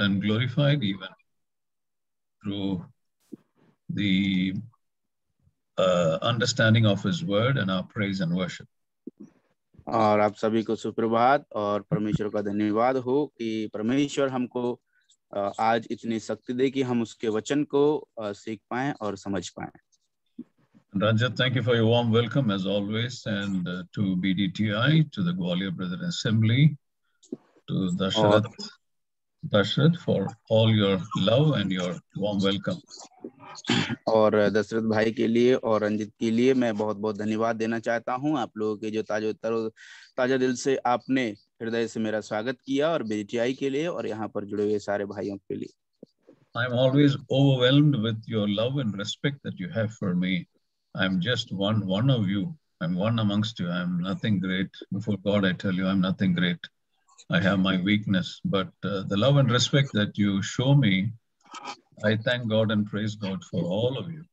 and glorified even through the uh, understanding of His Word and our praise and worship. और आप सभी को सुप्रभात और परमेश्वर का धन्यवाद हो कि परमेश्वर हमको अ, आज इतनी शक्ति दे कि हम उसके वचन को अ, सीख पाएं और समझ पाएं Ranjit, thank you for your warm welcome as always, and uh, to BDTI, to the Gwalior Brethren Assembly, to Dasharath, Dashrath for all your love and your warm welcome. और दशरथ भाई के लिए और रंजित के लिए मैं बहुत बहुत धन्यवाद देना चाहता हूँ आप लोगों के जो ताजो तरो ताज़ा दिल से आपने हृदय से मेरा स्वागत किया और बीटीआई के लिए और यहाँ पर जुड़े हुए सारे भाइयों के लिए I'm always overwhelmed with your love and respect that you have for me. I'm just one one of you. I'm one amongst you. I'm nothing great. Before God, I tell you, I'm nothing great. I have my weakness, but uh, the love and respect that you show me, I thank God and praise God for all of you.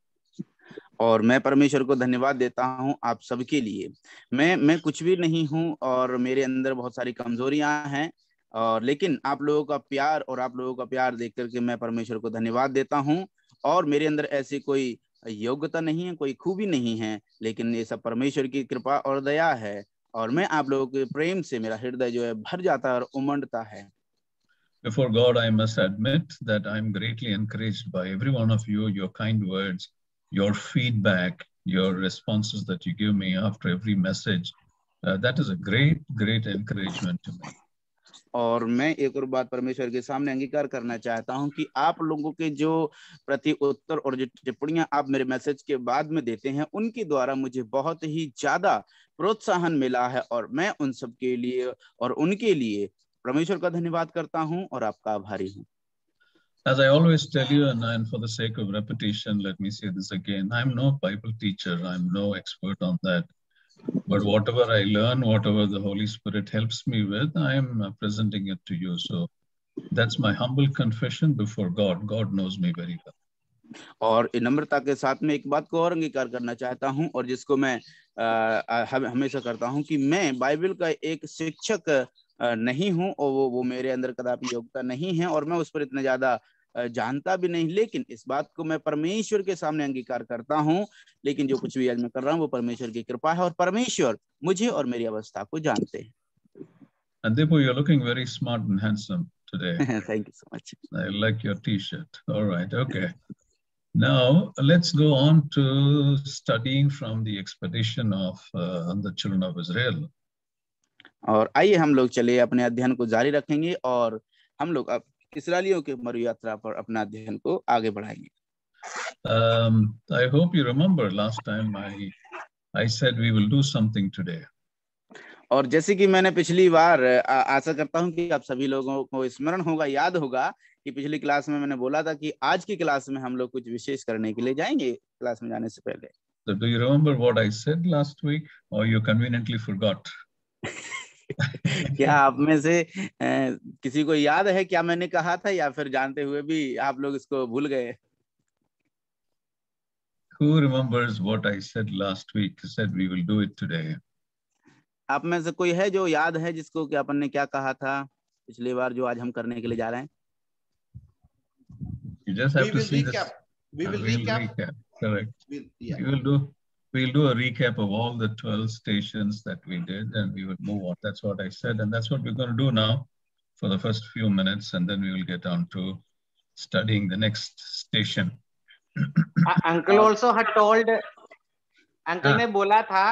और मैं परमेश्वर को धन्यवाद देता हूँ आप सबके लिए। मैं मैं कुछ भी नहीं हूँ और मेरे अंदर बहुत सारी कमजोरियाँ हैं और लेकिन आप लोगों का प्यार और आप लोगों का प्यार देख करके मैं परमेश्वर को धन्यवाद देता हूँ। और मेरे अंदर ऐसी कोई योग्यता नहीं है कोई खूबी नहीं है लेकिन ये सब परमेश्वर की कृपा और दया है। और मैं आप लोगों के प्रेम से मेरा हृदय जो है भर जाता है और उमंडता है Before God, I must admit that I'm greatly encouraged by every one of you, your kind words, your feedback, your responses that you give me after every message. Uh, that is a great, great encouragement to me. और मैं एक और बात परमेश्वर के सामने अंगीकार करना चाहता हूँ कि आप लोगों के जो प्रति उत्तर और जो टिप्पणियाँ आप मेरे मैसेज के बाद में देते हैं उनके द्वारा मुझे बहुत ही ज़्यादा प्रोत्साहन मिला है और मैं उन सब के लिए और उनके लिए परमेश्वर का धन्यवाद करता हूँ और आपका आभारी हूँ As I always tell you, and, and for the sake of repetition, let me say this again I'm no Bible teacher, I'm no expert on that. But whatever I learn, whatever the Holy Spirit helps me with, I am uh, presenting it to you. So that's my humble confession before God. God knows me very well. और नम्रता के साथ में एक बात को और अंगीकार करना चाहता हूँ और जिसको मैं आ, हम, हमेशा करता हूँ कि मैं बाइबल का एक शिक्षक नहीं हूँ और वो वो मेरे अंदर कदापि योग्यता नहीं है और मैं उस पर इतना ज़्यादा जानता भी नहीं लेकिन इस बात को मैं परमेश्वर के सामने अंगीकार करता हूँ लेकिन जो कुछ भी आज मैं कर रहा हूँ वो परमेश्वर की कृपा है और परमेश्वर मुझे और मेरी अवस्था को जानते हैं Deepu, you're looking very smart and handsome today. Thank you so much. I like your t-shirt. All right, okay. Now let's go on to studying from the expedition of uh, the children of Israel. और आइए हम लोग चलिए अपने अध्ययन को जारी रखेंगे और हम लोग अब इसराइलियों के मरु यात्रा पर अपना अध्ययन को आगे बढ़ाएँगे Um, I hope you remember last time I I said we will do something today. और जैसे कि मैंने पिछली बार आशा करता हूँ कि आप सभी लोगों को स्मरण होगा याद होगा कि पिछली क्लास में मैंने बोला था कि आज की क्लास में हम लोग कुछ विशेष करने के लिए जाएँगे क्लास में जाने से पहले So do you remember what I said last week or you conveniently forgot? क्या आप में से ए, किसी को याद है क्या मैंने कहा था या फिर जानते हुए भी आप लोग इसको भूल गए Who remembers what I said last week? Said we will do it today. आप में से कोई है जो याद है जिसको कि अपन ने क्या कहा था पिछली बार जो आज हम करने के लिए जा रहे हैं You just have We to will see recap. this. We will We'll recap. Correct. We'll, yeah. We will do. We'll do a recap of all the 12 stations that we did, and we will move on. That's what I said, and that's what we're going to do now for the first few minutes, and then we will get on to studying the next station. Uh, uncle also had told uncle हाँ। ने बोला था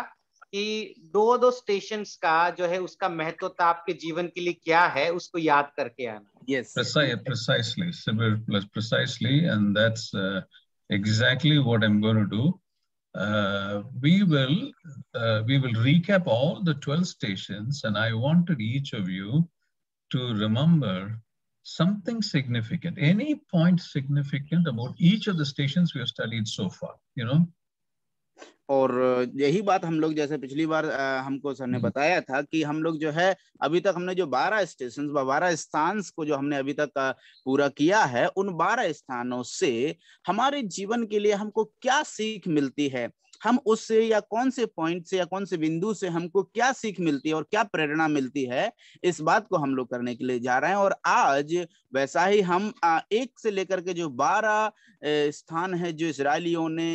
कि दो दो stations का जो है उसका महत्वता आपके जीवन के लिए क्या है उसको याद करके आना yes Precise, precisely, Sibir, plus precisely, and that's uh, exactly what I'm going to do. uh, we will uh, we will recap all the 12 stations, and I wanted each of you to remember something significant, any point significant about each of the stations we have studied so far. You know, और यही बात हम लोग जैसे पिछली बार हमको sir ने हम्म। बताया था कि हम लोग जो है अभी तक हमने जो बारह स्टेशन बारह स्थान को जो हमने अभी तक पूरा किया है उन बारह स्थानों से हमारे जीवन के लिए हमको क्या सीख मिलती है हम उससे या कौन से पॉइंट से या कौन से बिंदु से हमको क्या सीख मिलती है और क्या प्रेरणा मिलती है इस बात को हम लोग करने के लिए जा रहे हैं और आज वैसा ही हम एक से लेकर के जो बारह स्थान है जो इसराइलियों ने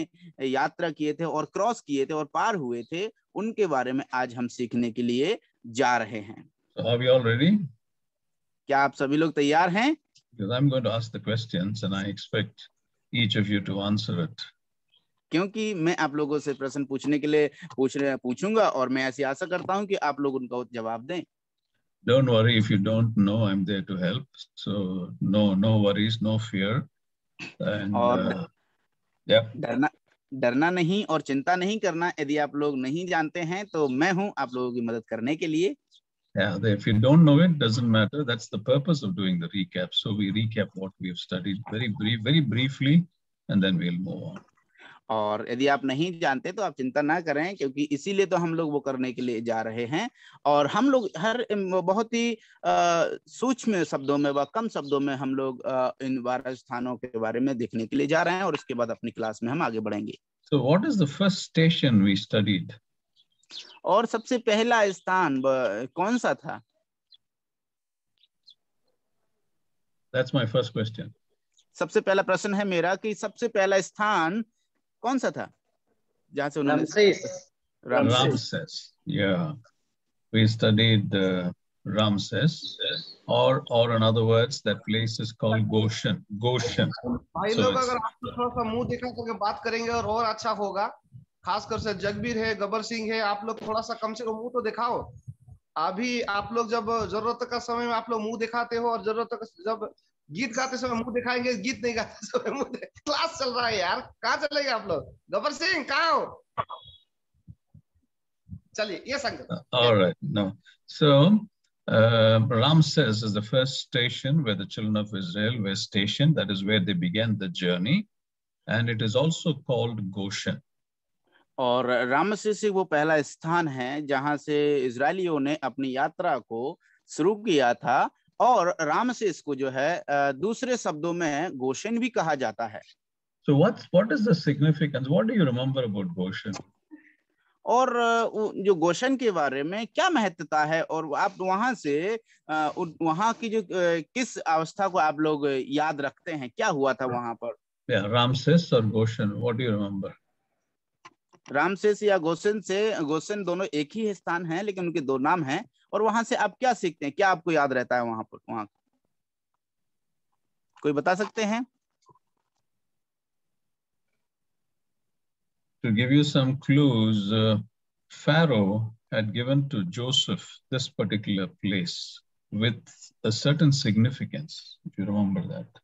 यात्रा किए थे और क्रॉस किए थे और पार हुए थे उनके बारे में आज हम सीखने के लिए जा रहे हैं So? क्या आप सभी लोग तैयार हैं Because I'm going to ask the questions and I expect each of you to answer it. क्योंकि मैं आप लोगों से प्रश्न पूछने के लिए पूछ रहे पूछूँगा और मैं ऐसी आशा करता हूँ कि आप लोग उनका जवाब दें don't worry if you don't know I am there to help so no no worries no fear डरना डरना नहीं और चिंता नहीं करना यदि आप लोग नहीं जानते हैं तो मैं हूँ आप लोगों की मदद करने के लिए Yeah, if you don't know it, doesn't matter. That's the purpose of doing the recap. So we recap what we have studied very brief, very briefly, and then we'll move on. और यदि आप नहीं जानते तो आप चिंता ना करें क्योंकि इसीलिए तो हम लोग वो करने के लिए जा रहे हैं और हम लोग हर बहुत ही सूक्ष्म शब्दों में व कम शब्दों में हम लोग आ, इन बारह स्थानों के बारे में देखने के लिए जा रहे हैं और उसके बाद अपनी क्लास में हम आगे बढ़ेंगे So what is the first station we studied? और सबसे पहला स्थान कौन सा था That's my first question. सबसे पहला प्रश्न है मेरा कि सबसे पहला स्थान कौन सा था जहाँ से उन्होंने Ramses. Ramses. Yeah, we studied uh, Ramses, or or in other words, that place is called Goshen. Goshen. भाई लोग अगर आप थोड़ा सा मुँह दिखा करके बात करेंगे और और अच्छा होगा खासकर से जगबीर है गबर सिंह है आप लोग थोड़ा सा कम से कम मुँह तो दिखाओ अभी आप लोग जब ज़रूरत का समय में आप लोग मुँह दिखाते हो और ज़रूरत का जब गीत गाते समय मुँह दिखाएँगे गीत नहीं गाते समय मुँह क्लास चल रहा है यार कहाँ चलेंगे आप लोग गबर सिंह कहाँ हो चलिए ये संगत All right. So uh, Ramses is the first station where the children of Israel were stationed. That is where they began the journey, and it is also called Goshen. और रामसे से वो पहला स्थान है जहाँ से इजरायलियों ने अपनी यात्रा को शुरू किया था और रामसेस को जो है दूसरे शब्दों में गोशन भी कहा जाता है So what what is the significance? What do you remember about Goshen? और जो गोशन के बारे में क्या महत्वता है और आप वहाँ से वहाँ की जो किस अवस्था को आप लोग याद रखते हैं क्या हुआ था वहाँ पर Yeah, Ramses or Goshen. What do you remember? Ramses या गोशन से गोशन दोनों एक ही स्थान है लेकिन उनके दो नाम हैं और वहाँ से आप क्या सीखते हैं क्या आपको याद रहता है वहाँ पर वहाँ कोई बता सकते हैं To give you some clues, uh, Pharaoh had given to Joseph this particular place with a certain significance, if you remember that.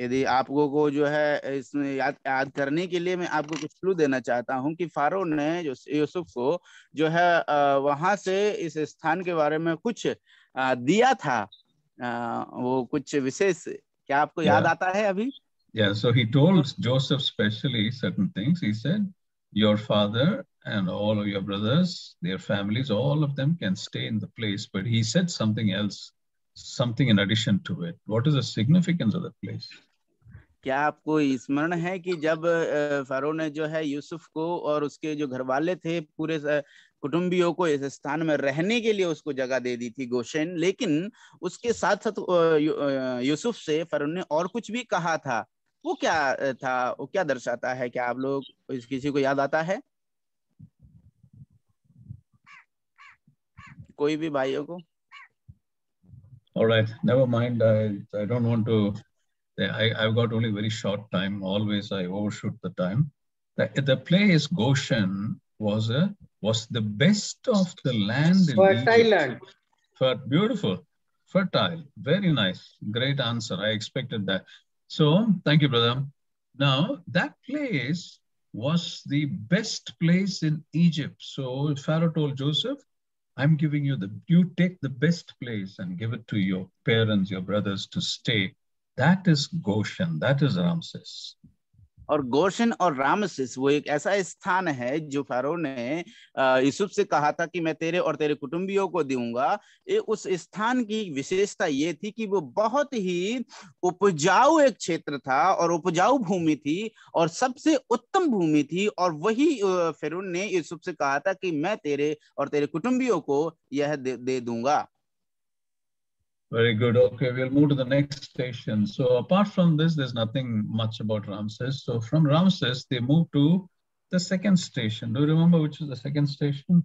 यदि आपको को जो है इसमें याद याद करने के लिए मैं आपको कुछ क्लू देना चाहता हूँ कि फारो ने जो यूसुफ को जो है वहाँ से इस स्थान के बारे में कुछ दिया था वो कुछ विशेष क्या आपको याद Yeah. आता है अभी Yeah, so he told Joseph specially certain things. He said, Your father and all of your brothers, their families, all of them can stay in the place. But he said something else, something in addition to it. What is the significance of the place? क्या आपको स्मरण है कि जब pharaoh ने जो है यूसुफ को और उसके जो घर वाले थे पूरे कुटुंबियों को इस स्थान में रहने के लिए उसको जगह दे दी थी गोशेन लेकिन उसके साथ साथ यूसुफ से फारो ने और कुछ भी कहा था वो क्या था वो क्या दर्शाता है क्या आप लोग इस- किसी को याद आता है कोई भी भाइयों को All right, never mind. I, I don't want to. I, I've got only very short time. Always I overshoot the time. The, the place Goshen was a was the best of the land in Fertile land. Fer- beautiful, fertile, very nice, great answer. I expected that. So thank you, brother. Now that place was the best place in Egypt. So Pharaoh told Joseph, I'm giving you the, you take the best place and give it to your parents, your brothers to stay. That is Goshen. That is Ramses. और Goshen और Ramses वो एक ऐसा स्थान है जो pharaoh ने यूसुफ से कहा था कि मैं तेरे और तेरे कुटुंबियों को दूँगा ये उस स्थान की विशेषता ये थी कि वो बहुत ही उपजाऊ एक क्षेत्र था और उपजाऊ भूमि थी और सबसे उत्तम भूमि थी और वही फिर ने यूसुफ से कहा था कि मैं तेरे और तेरे कुटुंबियों को यह दे, दे दूँगा Very good. Okay, we'll move to the next station. So apart from this, there's nothing much about Ramses. So from Ramses, they move to the second station. Do you remember which is the second station?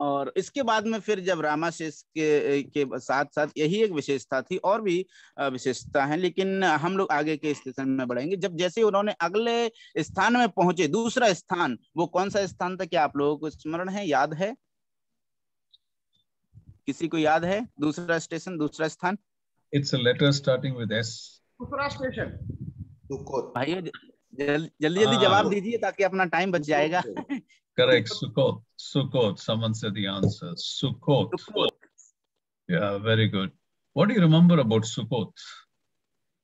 और इसके बाद में फिर जब रामाशेष के के साथ साथ यही एक विशेषता थी और भी विशेषता है लेकिन हम लोग आगे के स्टेशन में बढ़ेंगे जब जैसे उन्होंने अगले स्थान में पहुँचे दूसरा स्थान वो कौन सा स्थान था क्या आप लोगों को स्मरण है याद है किसी को याद है? दूसरा स्टेशन दूसरा स्थान? It's a letter starting with S दूसरा स्टेशन। भाइयों जल्दी जल्दी जवाब दीजिए ताकि अपना टाइम बच जाएगा। Correct Succoth Succoth someone said the answer Succoth yeah very good what do you remember about Succoth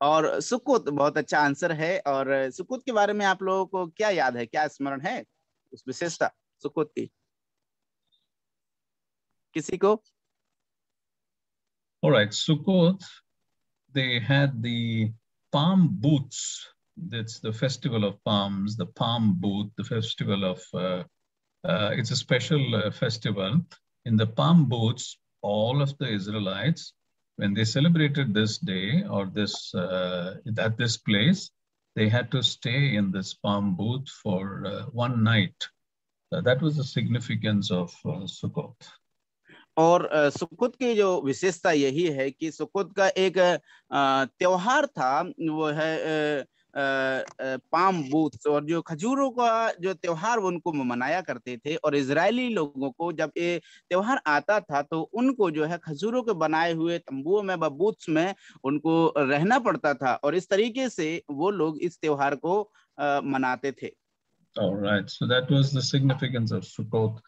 और सुकोत बहुत अच्छा आंसर है और सुकोत के बारे में आप लोगों को क्या याद है? क्या स्मरण है? उस विशेषता सुकोत की। किसी को? All right, Sukkot, they had the palm booths. That's the festival of palms, the palm booth, the festival of, uh, uh, it's a special uh, festival. In the palm booths, all of the Israelites, when they celebrated this day or this, uh, at this place, they had to stay in this palm booth for uh, one night. that was the significance of uh, Sukkot. और सुकुत की जो विशेषता यही है कि सुकुत का एक त्योहार था वो है पाम बूथ। और जो खजूरों का जो त्योहार उनको मनाया करते थे और इजरायली लोगों को जब ये त्योहार आता था तो उनको जो है खजूरों के बनाए हुए तंबुओं में बूथ्स में उनको रहना पड़ता था और इस तरीके से वो लोग इस त्योहार को मनाते थे। All right, so that was the significance of Sukkot.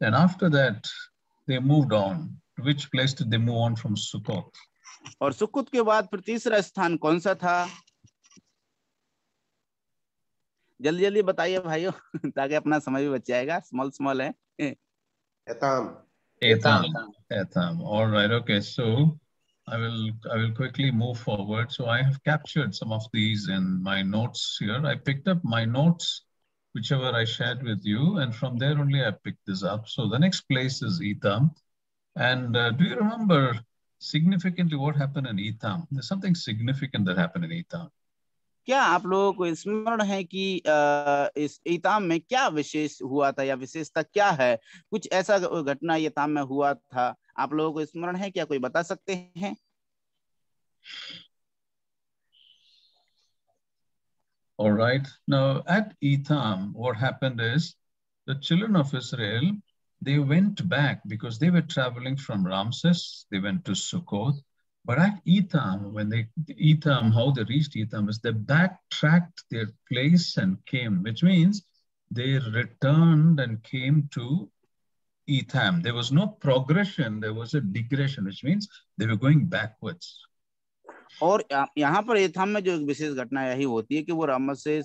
And after that, they moved on. Which place did they move on from Sukkot? और सुकुत के बाद फिर तीसरा स्थान कौन सा था जल्दी जल्दी बताइए भाइयों ताकि अपना समय भी बच जाएगा स्मॉल स्मॉल है एताम एताम एताम all right okay so I will I will quickly move forward so I have captured some of these in my notes here I picked up my notes whichever I shared with you. And from there only I picked this up. So the next place is Etham. And uh, do you remember significantly what happened in Etham? There's something significant that happened in Etham. क्या आप लोगों को स्मरण है कि इस ईताम में क्या विशेष हुआ था या विशेषता क्या है कुछ ऐसा घटना ईताम में हुआ था आप लोगों को स्मरण है क्या कोई बता सकते हैं All right. Now at Etham, what happened is the children of Israel, they went back because they were traveling from Ramses. They went to Sukkot. But at Etham, when they, Etham, how they reached Etham is they backtracked their place and came, which means they returned and came to Etham. There was no progression, there was a digression, which means they were going backwards. और यहाँ पर एथाम में जो एक विशेष घटना यही होती है कि वो राम से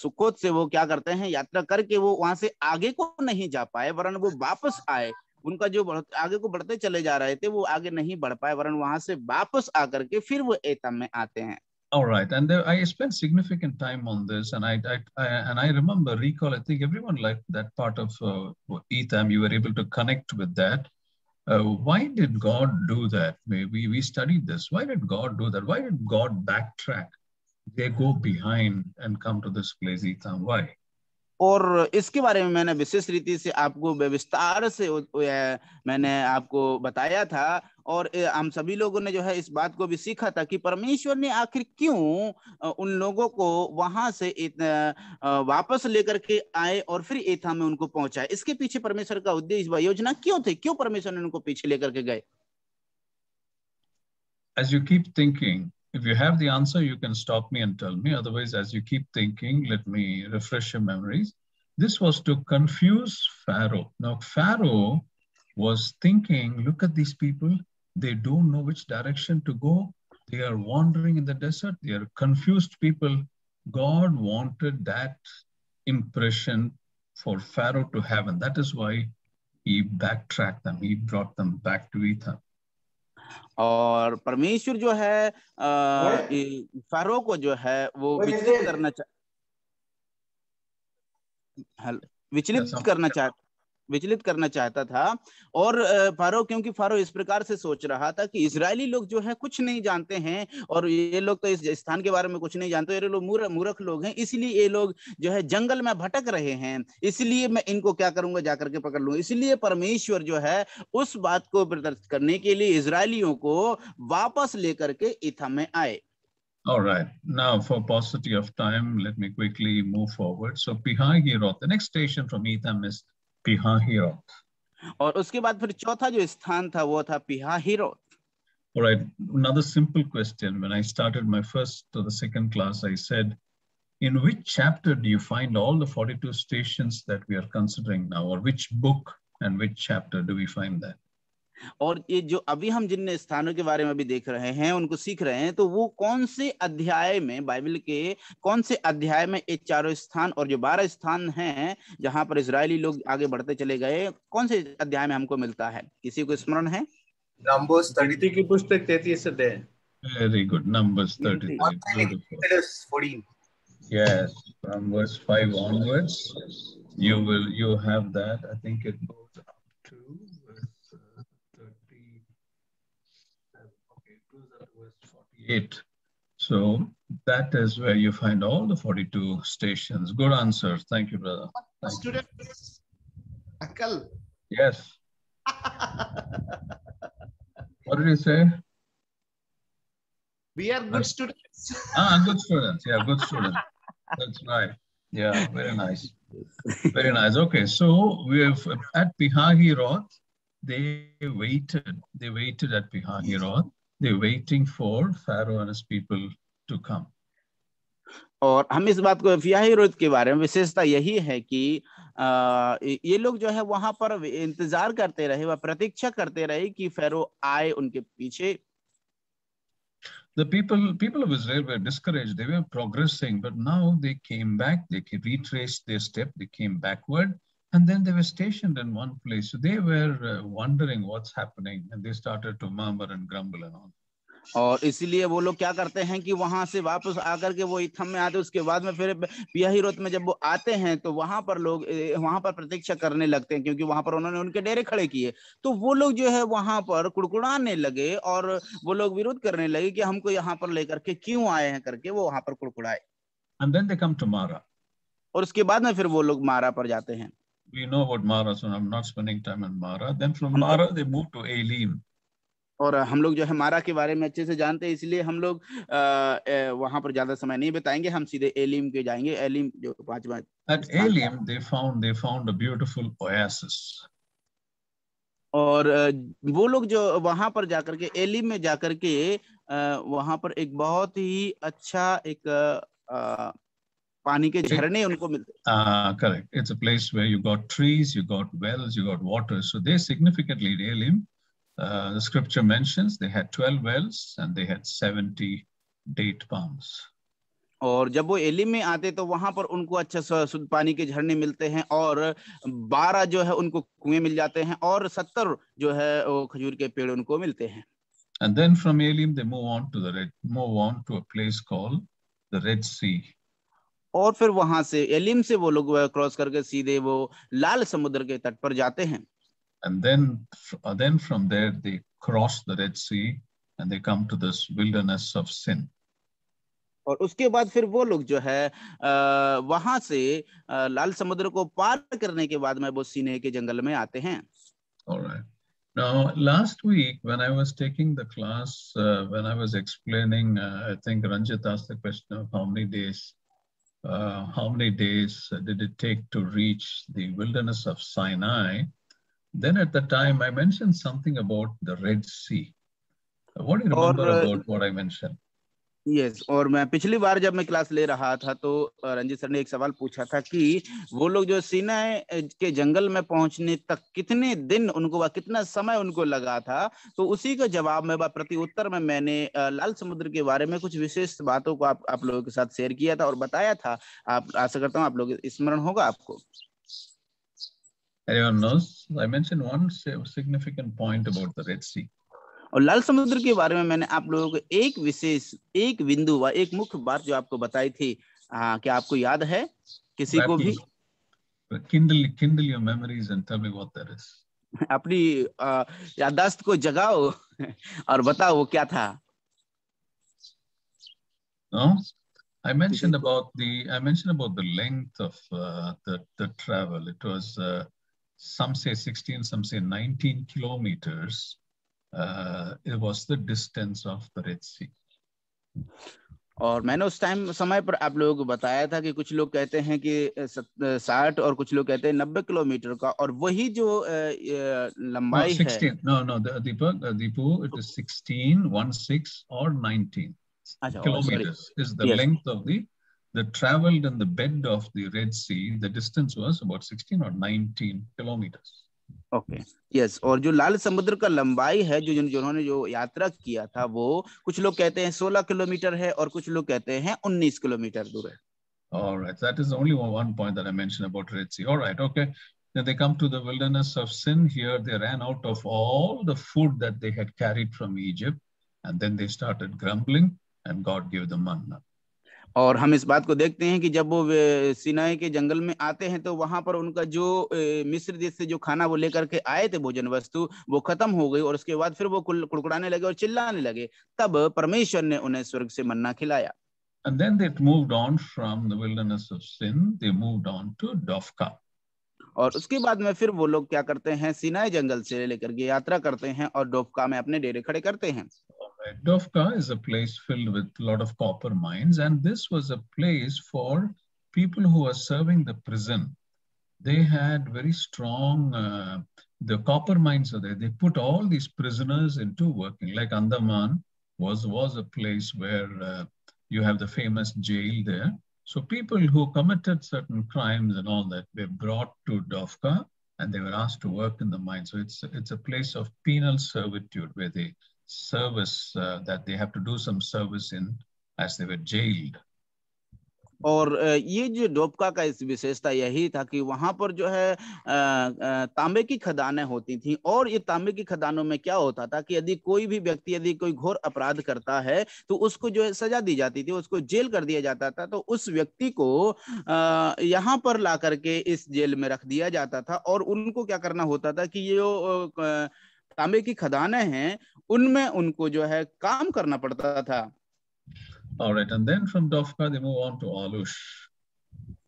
सुकोत से वो क्या करते हैं यात्रा करके वो वहाँ से आगे को नहीं जा पाए वरन वो वापस आए उनका जो आगे को बढ़ते चले जा रहे थे वो आगे नहीं बढ़ पाए वरन वहाँ से वापस आकर के फिर वो एथाम में आते हैं All right, and there, I spent significant time on this, and I, I, I, and I remember recall. I think everyone liked that part of uh, Etham. You were able to connect with that. Uh, why did God do that? We, we studied this. Why did God do that? Why did God backtrack? They go behind and come to this place, Etham. Why? और इसके बारे में मैंने विशेष रीति से आपको विस्तार से मैंने आपको बताया था और हम सभी लोगों ने जो है इस बात को भी सीखा था कि परमेश्वर ने आखिर क्यों उन लोगों को वहाँ से वापस लेकर के आए और फिर एथा में उनको पहुँचाए। इसके पीछे परमेश्वर का उद्देश्य योजना क्यों थे? क्यों परमेश्वर ने उनको पीछे लेकर के गए? As you keep thinking, if you have the answer, you can stop me and tell me. Otherwise, as you keep thinking, let me refresh your memories. This was to confuse Pharaoh. Now, Pharaoh was thinking, look at these people. They don't know which direction to go. They are wandering in the desert. They are confused people. God wanted that impression for Pharaoh to have, and that is why he backtracked them. He brought them back to Etham. और परमेश्वर जो है pharaoh को जो है वो विचलित करना चाह विचलित करना चाह विचलित करना चाहता था और फारो क्योंकि फारो इस प्रकार से सोच रहा था कि इसराइली लोग जो है कुछ नहीं जानते हैं और ये लोग तो इस स्थान के बारे में कुछ नहीं जानते ये लोग मूर्ख लोग हैं इसलिए ये लोग जो है जंगल में भटक रहे हैं इसलिए मैं इनको क्या करूँगा जाकर के पकड़ लूँगा इसलिए परमेश्वर जो है उस बात को प्रदर्शित करने के लिए इसराइलियों को वापस लेकर के इथा में आए All right. Now, for paucity of time, let me quickly move forward. So, Pihahiroth, the next station from Etham is Pihahiroth. और उसके बाद फिर चौथा जो स्थान था वो था पिहाहिरोत All right, another simple question. When I started my first to the second class, I said, in which chapter do you find all the 42 stations that we are considering now, or which book and which chapter do we find that? और ये जो अभी हम जिन स्थानों के बारे में अभी देख रहे हैं उनको सीख रहे हैं तो वो कौन से अध्याय में बाइबल के कौन से अध्याय में ये चारों स्थान और जो बारह स्थान हैं जहाँ पर इसराइली लोग आगे बढ़ते चले गए कौन से अध्याय में हमको मिलता है किसी को स्मरण है नंबर्स 33 की पुस्तक 33 अध्याय Very good. Numbers 33. Exodus 14. Yes, from verse 5 onwards, you will you have that. I think it goes 8. So that is where you find all the 42 stations. Good answer. Thank you, brother. Thank Student, Akal. Yes. what did you say? We are good students. ah, good students. Yeah, good students. That's right. Yeah, very nice. Very nice. Okay, so we have at Pihahiroth, they waited. They waited at Pihahiroth They're waiting for Pharaoh and his people to come. और हम इस बात को फियाहिरोत के बारे में विशेषता यही है कि आ, ये लोग जो है वहाँ पर इंतज़ार करते रहे व प्रतीक्षा करते रहे कि फेरो आए उनके पीछे The people, people of Israel were discouraged. They were progressing, but now they came back. They retraced their step. They came backward, and then they were stationed in one place. So they were uh, wondering what's happening, and they started to murmur and grumble and all. और इसीलिए वो लोग क्या करते हैं कि वहाँ से वापस आकर के वो इथम में आते उसके बाद में फिर पियाहिरोत में जब वो आते हैं तो वहाँ पर लोग वहाँ पर प्रतीक्षा करने लगते हैं क्योंकि वहाँ पर उन्होंने उनके डेरे खड़े किए तो वो लोग जो है वहाँ पर कुड़कुड़ाने लगे और वो लोग विरोध करने लगे कि हमको यहाँ पर लेकर के क्यों आए हैं करके वो वहाँ पर कुड़कुड़ाए. और उसके बाद में फिर वो लोग मारा पर जाते हैं we know about Mara, so I'm not spending time on Mara. Then from Mara, they moved to Aileen. और हम लोग जो है मारा के बारे में अच्छे से जानते हैं इसलिए हम लोग वहाँ पर ज़्यादा समय नहीं बताएँगे हम सीधे एलिम के जाएँगे एलिम जो पांचवा at Elim they found they found a beautiful oasis और वो लोग जो वहाँ पर जाकर के एलिम में जाकर के वहाँ पर एक बहुत ही अच्छा एक पानी के झरने उनको मिलते correct it's a place where you got trees you got wells you got water so they significantly real him the scripture mentions they had 12 wells and they had 70 date palms और जब वो एलिम में आते तो वहाँ पर उनको अच्छा शुद्ध पानी के झरने मिलते हैं और बारह जो है उनको कुएँ मिल जाते हैं और सत्तर जो है वो खजूर के पेड़ उनको मिलते हैं। And then from Elim they move on to the red move on to a place called the Red Sea और फिर वहाँ से एलिम से वो लोग क्रॉस करके सीधे वो लाल समुद्र के तट पर जाते हैं। And then then from there they cross the Red Sea and they come to this wilderness of Sin और उसके बाद फिर वो लोग जो है आ, वहाँ से आ, लाल समुद्र को पार करने के बाद में वो सीने के जंगल में आते हैं। Now, last week, when I was taking the class, uh, when I was explaining, uh, I think Ranjit asked the question of how many days uh, how many days did it take to reach the wilderness of Sinai? Then at the time I mentioned something about the Red Sea. What do you Or, remember uh, about what I mentioned? Yes और मैं पिछली बार जब मैं class ले रहा था तो Ranjit sir ने एक सवाल पूछा था कि वो लोग जो सीना के जंगल में पहुँचने तक कितने दिन उनको कितना समय उनको लगा था तो उसी का जवाब में प्रति उत्तर में मैंने लाल समुद्र के बारे में कुछ विशेष बातों को आप आप लोगों के साथ शेयर किया था और बताया था आप, आशा करता हूँ आप लोग स्मरण होगा आपको Anyone knows? I mentioned one significant point about the Red Sea. और लाल समुद्र के बारे में मैंने आप लोगों को एक विशेष एक बिंदु व एक मुख्य बात जो आपको बताई थी आ, क्या आपको याद है किसी को भी kindle kindle your memories and tell me what that is अपनी याददाश्त को जगाओ और बताओ वो क्या था no I mentioned about the I mentioned about the length of uh, the the travel. It was uh, some say 16, some say 19 kilometers uh, it was the distance of the Red Sea. और मैंने उस time समय पर आप लोगों को बताया था कि कुछ लोग कहते हैं कि साठ और कुछ लोग कहते हैं नब्बे किलोमीटर का और वही जो लंबाई no, 16, है no no Deepak Deepu it is 16 16 और 19 kilometers is the yes. length of the the traveled in the bed of the Red Sea the distance was about 16 or 19 kilometers okay okay. Yes yes. और जो लाल समुद्र का लंबाई है जो जिन्होंने जो यात्रा किया था वो कुछ लोग कहते हैं 16 किलोमीटर है और कुछ लोग कहते हैं 19 किलोमीटर दूर है All right, that is only one point that I mentioned about Red Sea. All right, okay. Then they come to the wilderness of sin. Here they ran out of all the food that they had carried from Egypt, and then they started grumbling, and God gave them manna. और हम इस बात को देखते हैं कि जब वो सिनाई के जंगल में आते हैं तो वहाँ पर उनका जो मिस्र देश से जो खाना वो लेकर के आए थे भोजन वस्तु वो खत्म हो गई और उसके बाद फिर वो कुड़कुड़ाने लगे और चिल्लाने लगे। तब परमेश्वर ने उन्हें स्वर्ग से मन्ना खिलाया। And then they moved on from the wilderness of sin, they moved on to Dofka. और उसके बाद में फिर वो लोग क्या करते हैं सिनाई जंगल से लेकर के यात्रा करते हैं और डोफका में अपने डेरे खड़े करते हैं। Dovka is a place filled with a lot of copper mines, and this was a place for people who were serving the prison. They had very strong, uh, the copper mines are there. They put all these prisoners into working. Like Andaman was, was a place where uh, you have the famous jail there. So people who committed certain crimes and all that were brought to Dovka and they were asked to work in the mine. So it's, it's a place of penal servitude where they service uh, that they have to do some service in as they were jailed. और ये जो डोपका का इस विशेषता यही था कि वहाँ पर जो है तांबे की खदानें होती थी और ये तांबे की खदानों में क्या होता था कि यदि कोई भी व्यक्ति यदि कोई घोर अपराध करता है तो उसको जो है सजा दी जाती थी उसको जेल कर दिया जाता था तो उस व्यक्ति को यहाँ पर ला करके इस जेल में रख दिया जाता था और उनको क्या करना होता था कि ये जो तांबे की खदानें हैं उनमें उनको जो है काम करना पड़ता था।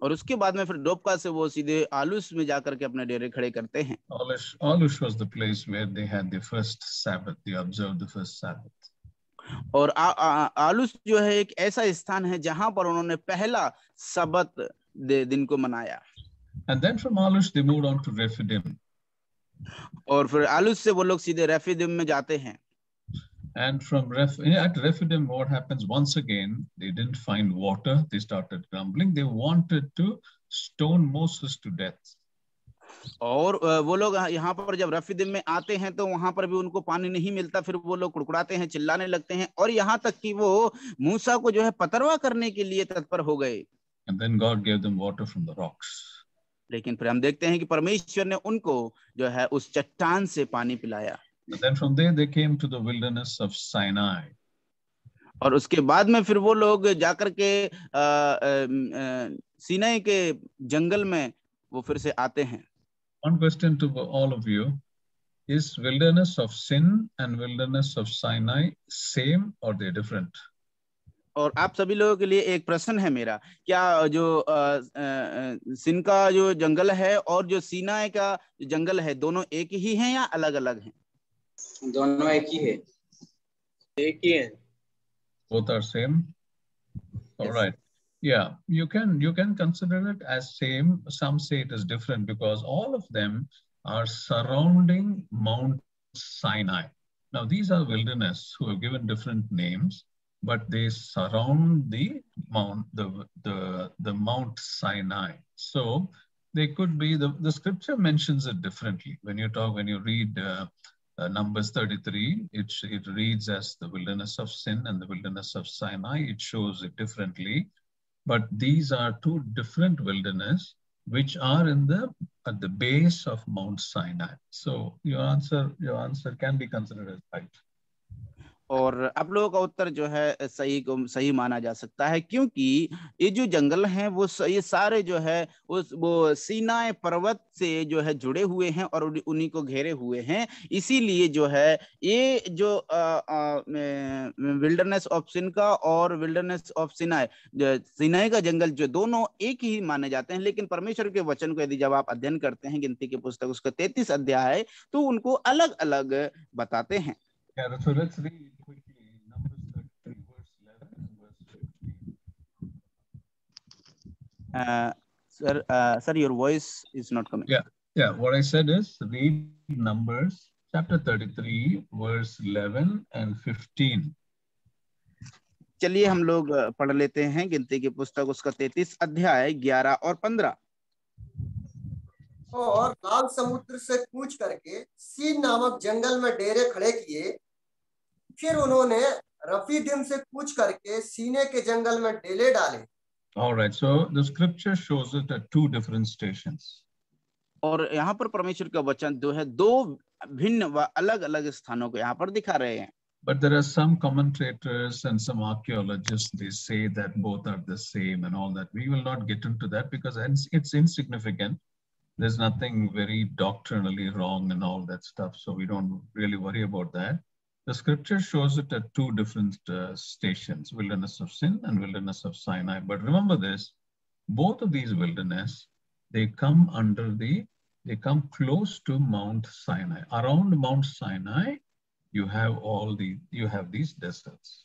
और उसके बाद में फिर डोपका से वो सीधे आलुस में जाकर के अपने डेरे खड़े करते हैं। और आ, जो है एक ऐसा स्थान है जहाँ पर उन्होंने पहला सबत दिन को मनाया। And then from Alush they moved on to Rephidim और फिर आलूस से वो लोग सीधे रेफिदिम में जाते हैं And from Ref, at Rephidim, what happens once again? They didn't find water. They started grumbling. They wanted to stone Moses to death. और वो लोग यहाँ पर जब रफीदिम में आते हैं तो वहाँ पर भी उनको पानी नहीं मिलता फिर वो लोग कुड़कुड़ाते हैं चिल्लाने लगते हैं और यहाँ तक कि वो मूसा को जो है पतरवा करने के लिए तत्पर हो गए And then God gave them water from the rocks. लेकिन फिर हम देखते हैं कि परमेश्वर ने उनको जो है उस चट्टान से पानी पिलाया then from there they came to the wilderness of Sinai. और उसके बाद में फिर वो लोग जाकर के सीनाई के जंगल में वो फिर से आते हैं One question to all of you is wilderness of sin and wilderness of Sinai same or they different? और आप सभी लोगों के लिए एक प्रश्न है मेरा। क्या जो सिनका जो जंगल है और जो सीना का जंगल है दोनों एक ही हैं या अलग अलग हैं? दोनों एक ही है। एक ही है। Same alright yeah you can you can consider it as same some say it is different because all of them are surrounding Mount Sinai Now these are wilderness who have given different names. But they surround the mount, the, the, the Mount Sinai. So they could be, the, the scripture mentions it differently. When you talk, when you read uh, uh, Numbers 33, it, it reads as the wilderness of sin and the wilderness of Sinai. It shows it differently. But these are two different wilderness which are in the at the base of Mount Sinai. So your answer, your answer can be considered as right. और आप लोगों का उत्तर जो है सही को, सही माना जा सकता है, क्योंकि ये जो जंगल हैं, वो ये सारे जो है, उस, वो सीनाए पर्वत से जो है जुड़े हुए हैं और उन्हीं को घेरे हुए हैं। इसीलिए जो है, ये जो विल्डरनेस ऑफ़ सिनका और विल्डरनेस ऑफ़ सिनाए सिनाए का जंगल जो दोनों एक ही माने जाते हैं, लेकिन परमेश्वर के वचन को यदि जब आप अध्ययन करते हैं, गिनती की पुस्तक, उसका तैतीस अध्याय तो उनको अलग अलग बताते हैं। Yeah, so let's read quickly Numbers 33, verse 11 and verse 15. Uh, sir, uh, sir, your voice is not coming. Yeah, yeah. What I said is read Numbers chapter 33, verse 11 and 15. चलिए हम लोग पढ़ लेते हैं गिनती की पुस्तक उसका तैतीस अध्याय ग्यारह और पंद्रह और लाल समुद्र से कूच करके सीन नामक जंगल में डेरे खड़े किए फिर उन्होंने रफीदिम से कूच करके सीने के जंगल में डेले डाले All right, so the scripture shows it at two different stations. और यहाँ पर परमेश्वर का वचन जो है दो भिन्न व अलग अलग स्थानों को यहाँ पर दिखा रहे हैं But there are some commentators and some archaeologists, they say that both are the same and all that. We will not get into that because it's insignificant. There's nothing very doctrinally wrong and all that stuff. So we don't really worry about that. The scripture shows it at two different uh, stations, wilderness of sin and wilderness of Sinai. But remember this, both of these wilderness, they come under the, they come close to Mount Sinai. Around Mount Sinai, you have all the, you have these deserts.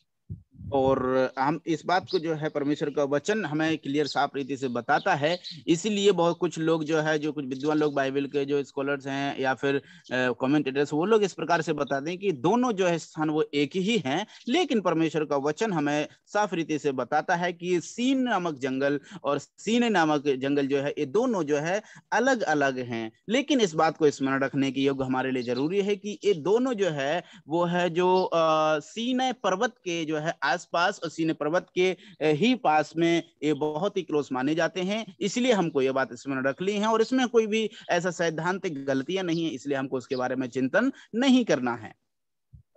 और हम इस बात को जो है परमेश्वर का वचन हमें क्लियर साफ़ रीति से बताता है। इसीलिए बहुत कुछ लोग जो है, जो कुछ विद्वान लोग बाइबल के जो स्कॉलर्स हैं या फिर कमेंटेटर्स, वो लोग इस प्रकार से बताते हैं कि दोनों जो है स्थान वो एक ही हैं, लेकिन परमेश्वर का वचन हमें साफ़ रीति से बताता है कि सीन नामक जंगल और सीन नामक जंगल जो है, ये दोनों जो है अलग अलग हैं। लेकिन इस बात को स्मरण रखने की योग हमारे लिए ज़रूरी है कि ये दोनों जो है, वो है जो सीन पर्वत के जो है आसपास और सीने पर्वत के ही पास में ये बहुत ही क्लोज माने जाते हैं इसलिए हमको ये बात इसमें रख ली है और इसमें कोई भी ऐसा सैद्धांतिक गलतियाँ नहीं है इसलिए हमको उसके बारे में चिंतन नहीं करना है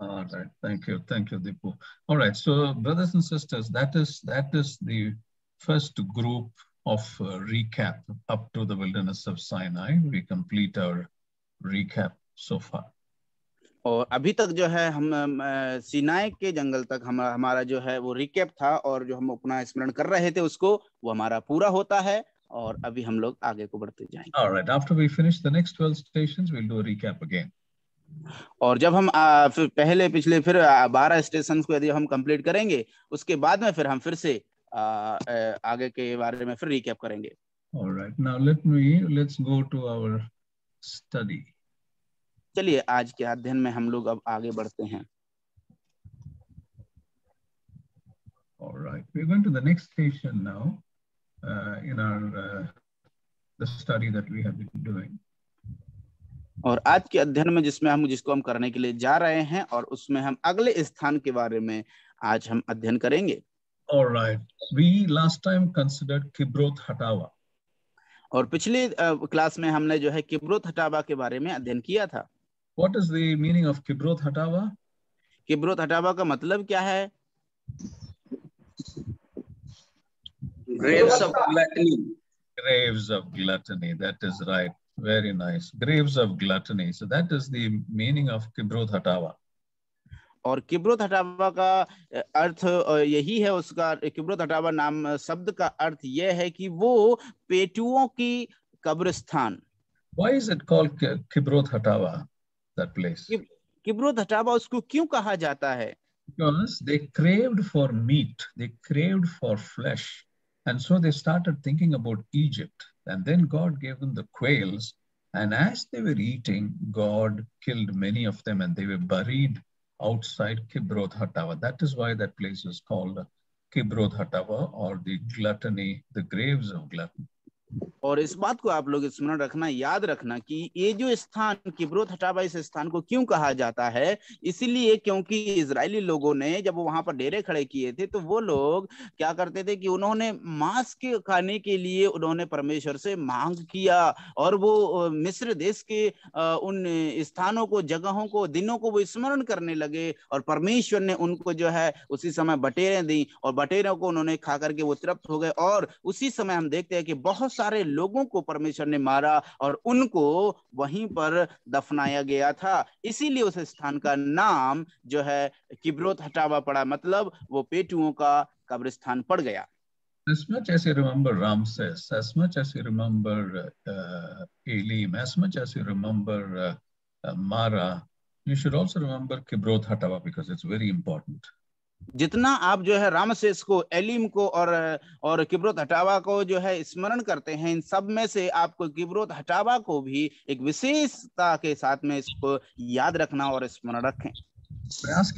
All right, thank you, thank you, Dipu. All right, so brothers and sisters, that is that is the first group of uh, recap up to the wilderness of Sinai. We complete our recap so far. और अभी तक जो है हम सिनाई के जंगल तक हम हमारा जो है वो रिकेप था और जो हम अपना स्मरण कर रहे थे उसको वो हमारा पूरा होता है और अभी हम लोग आगे को बढ़ते जाएँगे right, after we finish the next 12 stations, we'll do a recap again. और जब हम आ, फिर पहले पिछले फिर बारह स्टेशन को यदि हम कंप्लीट करेंगे उसके बाद में फिर हम फिर से आ, आगे के बारे में फिर रिकैप करेंगे All right, now let me let's go to our study. चलिए आज के अध्ययन में हम लोग अब आगे बढ़ते हैं All right, we're going to the next station now uh, in our uh, the study that we have been doing. और आज के अध्ययन में जिसमें हम जिसको हम करने के लिए जा रहे हैं और उसमें हम अगले स्थान के बारे में आज हम अध्ययन करेंगे All right, we last time considered Kibroth Hatawa. और पिछली क्लास में हमने जो है किब्रोत हटावा के बारे में अध्ययन किया था What is the meaning of Kibroth Hatawa? किब्रोत हटावा का मतलब क्या है Graves of gluttony. Graves of gluttony. That is right. Very nice. Graves of gluttony. So that is the meaning of Kibroth Hatawa. और किब्रोत हटावा का अर्थ यही है उसका किब्रोत हटावा नाम शब्द का अर्थ यह है कि वो पेटुओं की कब्रिस्तान Why is it called Kibroth Hatawa? That place. किब्रोत हटावा उसको क्यों कहा जाता है Because they craved for meat. They craved for flesh. And so they started thinking about Egypt. And then God gave them the quails. And as they were eating, God killed many of them and they were buried outside Kibroth Hatava. That is why that place is called Kibroth Hatava or the gluttony, the graves of gluttony. और इस बात को आप लोग स्मरण रखना, याद रखना कि ये जो स्थान, किब्रोत हटावा इस स्थान को क्यों कहा जाता है? इसीलिए क्योंकि इसराइली लोगों ने जब वहाँ पर डेरे खड़े किए थे तो वो लोग क्या करते थे कि उन्होंने मांस के खाने के लिए उन्होंने परमेश्वर से मांग किया और वो मिस्र देश के उन स्थानों को, जगहों को, दिनों को वो स्मरण करने लगे और परमेश्वर ने उनको जो है उसी समय बटेरें दी और बटेरों को उन्होंने खा करके वो तृप्त हो गए और उसी समय हम देखते हैं कि बहुत सारे लोगों को परमेश्वर ने मारा और उनको वहीं पर दफनाया गया था इसीलिए उस स्थान का नाम जो है किब्रोत हटावा पड़ा मतलब वो पेटुओं का कब्रिस्तान पड़ गया As much as you remember Ramses, as much as you remember uh, Elim, as much as you remember uh, uh, Mara, you should also remember Kibroth Hatava because it's very important. जितना आप जो है Ramesses को एलिम को और और किब्रोत हटावा को जो है स्मरण करते हैं इन सब में से आपको किब्रोत हटावा को भी एक विशेषता के साथ में इसको याद रखना और स्मरण रखें। प्रयास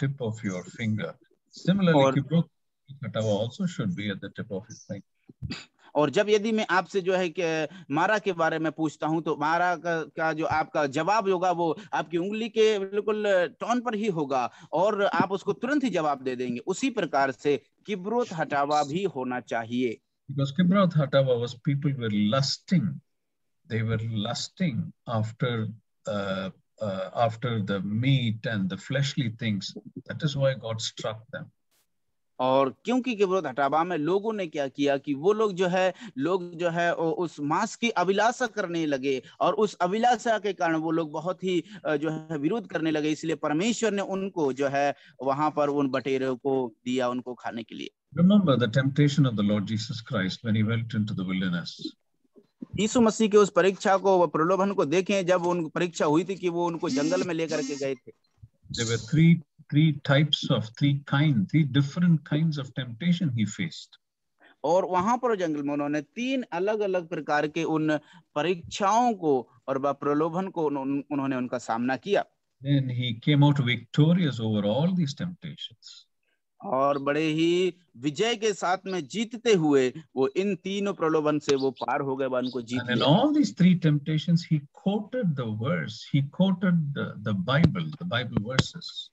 tip of your finger similarly should be और जब यदि मैं आपसे जो है कि मारा के बारे में पूछता हूँ तो मारा का, का जो आपका जवाब होगा वो आपकी उंगली के बिल्कुल टोन पर ही होगा और आप उसको तुरंत ही जवाब दे देंगे। उसी प्रकार से किब्रोत हटावा भी होना चाहिए। uh, uh, after the meat and the fleshly things, that is why God struck them. और क्योंकि किब्रोत हटाबा में लोगों ने क्या किया कि वो लोग जो है लोग जो है उस मांस की अभिलाषा करने लगे और उस अभिलाषा के कारण वो लोग बहुत ही जो है विरोध करने लगे। इसलिए परमेश्वर ने उनको जो है वहाँ पर उन बटेरों को दिया उनको खाने के लिए। Remember the temptation of the Lord Jesus Christ when he went into the wilderness. यीशु मसीह के उस परीक्षा को वो प्रलोभन को देखें जब उन परीक्षा हुई थी कि वो उनको जंगल में लेकर के गए थे। There were three three types of three kind three different kinds of temptation he faced और वहाँ पर जंगल में उन्होंने तीन अलग अलग प्रकार के उन परीक्षाओं को और प्रलोभन को उन्होंने उनका सामना किया then he came out victorious over all these temptations और बड़े ही विजय के साथ में जीतते हुए वो इन तीनों प्रलोभन से वो पार हो गए उनको जीत and in all these three temptations he quoted the verse he quoted the, the bible the bible verses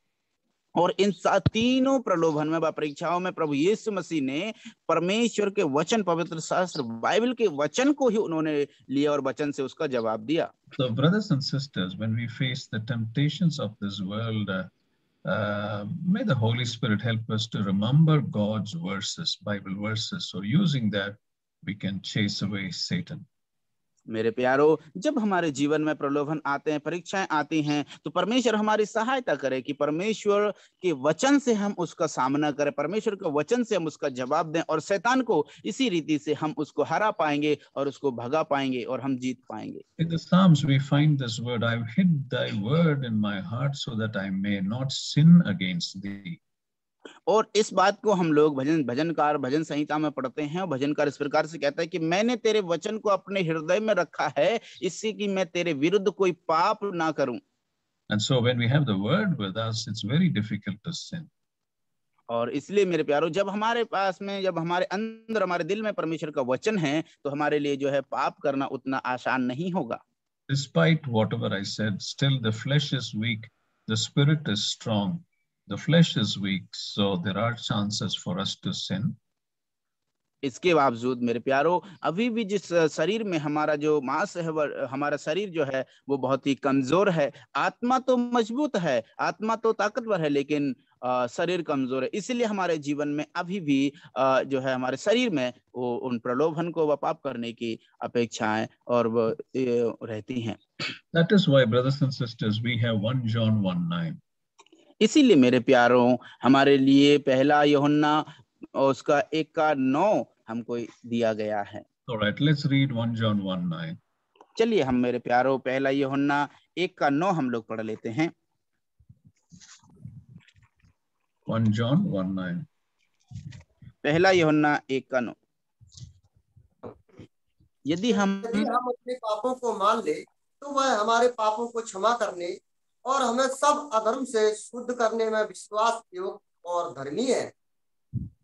और इन तीनों प्रलोभन में परीक्षाओं में प्रभु यीशु मसीह ने परमेश्वर के वचन, पवित्र शास्त्र, बाइबल के वचन को ही उन्होंने लिया और वचन से उसका जवाब दिया। So brothers and sisters when we face the temptations of this world may the Holy Spirit help us to remember God's verses Bible verses so using that we can chase away Satan मेरे प्यारो, जब हमारे जीवन में प्रलोभन आते हैं, परीक्षाएँ आती हैं तो परमेश्वर हमारी सहायता करे कि परमेश्वर के वचन से हम उसका सामना करें, परमेश्वर के वचन से हम उसका जवाब दें और शैतान को इसी रीति से हम उसको हरा पाएँगे और उसको भगा पाएँगे और हम जीत पाएँगे। In the Psalms we find this word, I've hid thy word in my heart so that I may not sin against thee. और इस बात को हम लोग भजन भजनकार भजन संहिता में पढ़ते हैं और भजनकार इस प्रकार से कहता है कि मैंने तेरे वचन को अपने हृदय में रखा है इससे कि मैं तेरे विरुद्ध कोई पाप ना करूँ And so when we have the word with us, it's very difficult to sin. और इसलिए मेरे प्यारो जब हमारे पास में जब हमारे अंदर हमारे दिल में परमेश्वर का वचन है तो हमारे लिए जो है पाप करना उतना आसान नहीं होगा Despite whatever I said, still the flesh is weak, the spirit is strong. The flesh is weak, so there are chances for us to sin. इसके बावजूद मेरे प्यारो अभी भी जिस शरीर में हमारा जो मांस है हमारा शरीर जो है वो बहुत ही कमज़ोर है। आत्मा तो मज़बूत है आत्मा तो ताकतवर है लेकिन शरीर कमज़ोर है। इसलिए हमारे जीवन में अभी भी जो है हमारे शरीर में वो उन प्रलोभन को वपाप करने की अपेक्षाएँ और वो रहती हैं। That is why brothers and sisters we have 1 John 1:9 इसीलिए मेरे प्यारों हमारे लिए पहला योहन्ना उसका एक का नौ हमको दिया गया है Alright, let's read 1 John 1:9. चलिए हम मेरे प्यारों पहला योहन्ना एक का नौ हम लोग पढ़ लेते हैं 1 John 1:9. पहला योहन्ना एक का नौ यदि हम यदि हम अपने पापों को मान ले तो वह हमारे पापों को क्षमा करने और हमें सब अधर्म से शुद्ध करने में विश्वास योग और धर्मी है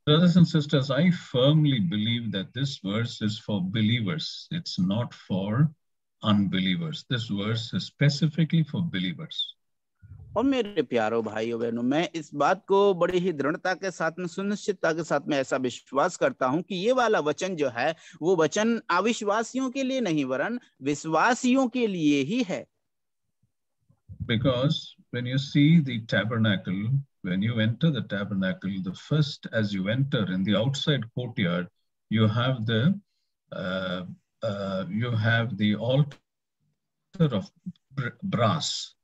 Brothers and sisters, I firmly believe that this verse is for believers. It's not for unbelievers. This verse is specifically for believers. और मेरे प्यारो भाइयों बहनों मैं इस बात को बड़ी ही दृढ़ता के साथ में सुनिश्चितता के साथ में ऐसा विश्वास करता हूँ कि ये वाला वचन जो है वो वचन अविश्वासियों के लिए नहीं वरन विश्वासियों के लिए ही है Because when you see the tabernacle, when you enter the tabernacle, the first as you enter in the outside courtyard, you have the uh, uh, you have the altar of br- brass.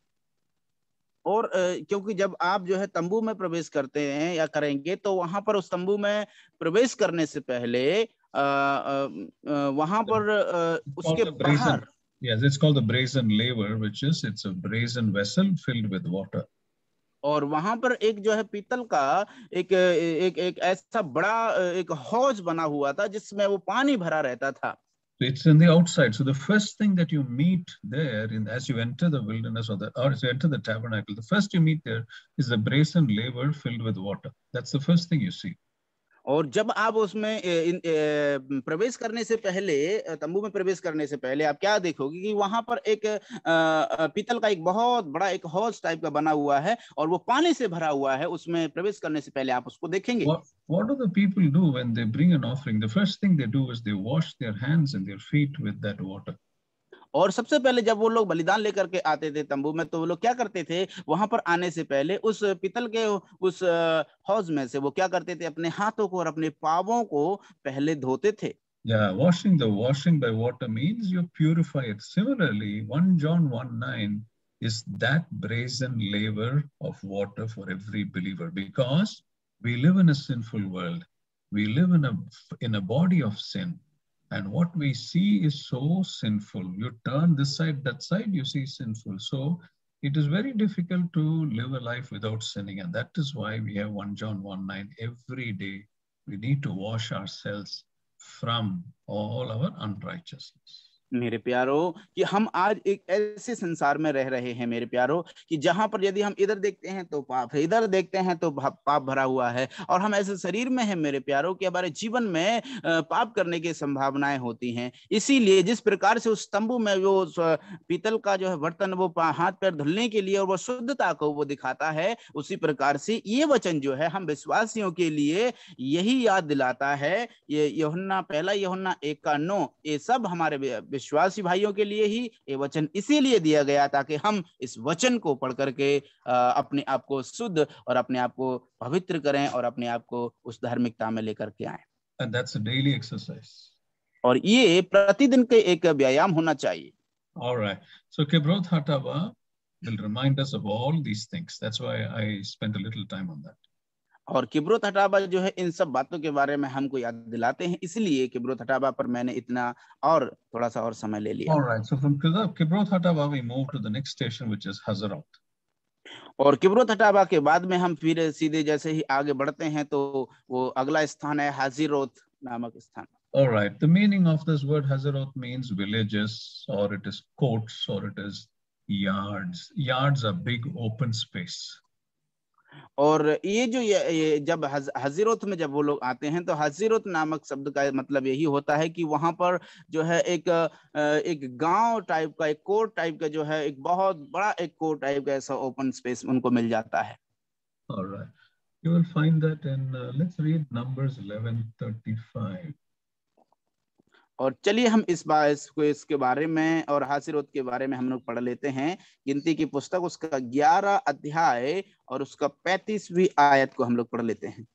और अ, क्योंकि जब आप जो है तंबू में प्रवेश करते हैं या करेंगे तो वहाँ पर उस तंबू में प्रवेश करने से पहले अ, अ, अ, वहाँ पर अ, उसके बाहर Yes, it's called the brazen laver, which is it's a brazen vessel filled with water. और वहां पर एक जो है पीतल का एक एक एक ऐसा बड़ा एक हौज बना हुआ था जिसमें वो पानी भरा रहता था So it's in the outside. So the first thing that you meet there, in as you enter the wilderness or the or as you enter the tabernacle, the first you meet there is the brazen laver filled with water. That's the first thing you see. और जब आप उसमें प्रवेश करने से पहले तंबू में प्रवेश करने से पहले आप क्या देखोगे कि वहाँ पर एक पीतल का एक बहुत बड़ा एक हौज टाइप का बना हुआ है और वो पानी से भरा हुआ है, उसमें प्रवेश करने से पहले आप उसको देखेंगे what do the people do when they bring an offering? The first thing they do is they wash their hands and their feet with that water. और सबसे पहले जब वो लोग बलिदान लेकर के आते थे तंबू में तो वो लोग क्या करते थे वहाँ पर आने से पहले उस पीतल के उस हौज में से वो क्या करते थे अपने हाथों को और अपने पावों को पहले धोते थे Yeah, washing the washing by water means you purify it. Similarly, 1 John 1 9 is that brazen laver of water for every believer because we live in a sinful world. We live in a in a body of sin. And what we see is so sinful. You turn this side, that side, you see sinful. So it is very difficult to live a life without sinning. And that is why we have 1 John 1 9 every day. We need to wash ourselves from all our unrighteousness. मेरे प्यारो, कि हम आज एक ऐसे संसार में रह रहे हैं मेरे प्यारो, कि जहाँ पर यदि हम इधर देखते हैं तो पाप है, इधर देखते हैं तो पाप भरा हुआ है, और हम ऐसे शरीर में हैं मेरे प्यारो, कि हमारे जीवन में पाप करने की संभावनाएँ होती हैं। इसीलिए जिस प्रकार से उस तंबू में वो पीतल का जो है बर्तन, वो हाथ पैर धुलने के लिए और वो शुद्धता को वो दिखाता है, उसी प्रकार से ये वचन जो है हम विश्वासियों के लिए यही याद दिलाता है, ये यहुन्ना, पहला यहुन्ना एक का नौ, ये सब हमारे विश्वासी भाइयों के लिए ही ये वचन इसीलिए दिया गया ताकि हम इस वचन को पढ़ करके अपने आप को शुद्ध और अपने आप को पवित्र करें और अपने आप को उस धार्मिकता में लेकर के आए And that's a daily exercise. और ये प्रतिदिन के एक व्यायाम होना चाहिए All right. So Kibroth Hatava will remind us of all these things. That's why I spent a little time on that. और किब्रोत हटाबा जो है इन सब बातों के बारे में हमको याद दिलाते हैं इसलिए किब्रोत हटाबा पर मैंने इतना और थोड़ा सा और समय ले लिया right. So from Kibroth Kibroth we move to the next station, which is Hazaroth. और किब्रोत हटाबा के बाद में हम फिर सीधे जैसे ही आगे बढ़ते हैं तो वो अगला स्थान है हाजिरोत नामक स्थान All right. The meaning of this word Hazaroth means villages, or it is courts, or it is yards. Yards are big open space. और ये जो ये, ये जब हज, हजीरोत में जब वो लोग आते हैं तो हजीरोत नामक शब्द का मतलब यही होता है कि वहाँ पर जो है एक एक गाँव टाइप का एक कोर्ट टाइप का जो है एक बहुत बड़ा एक कोर्ट टाइप का ऐसा ओपन स्पेस उनको मिल जाता है All right. You will find that in, uh, let's read Numbers 1135. और चलिए हम इस बार इसको इसके बारे में और हासिरोत के बारे में हम लोग पढ़ लेते हैं। गिनती की पुस्तक उसका ग्यारह अध्याय और उसका पैंतीसवीं आयत को हम लोग पढ़ लेते हैं।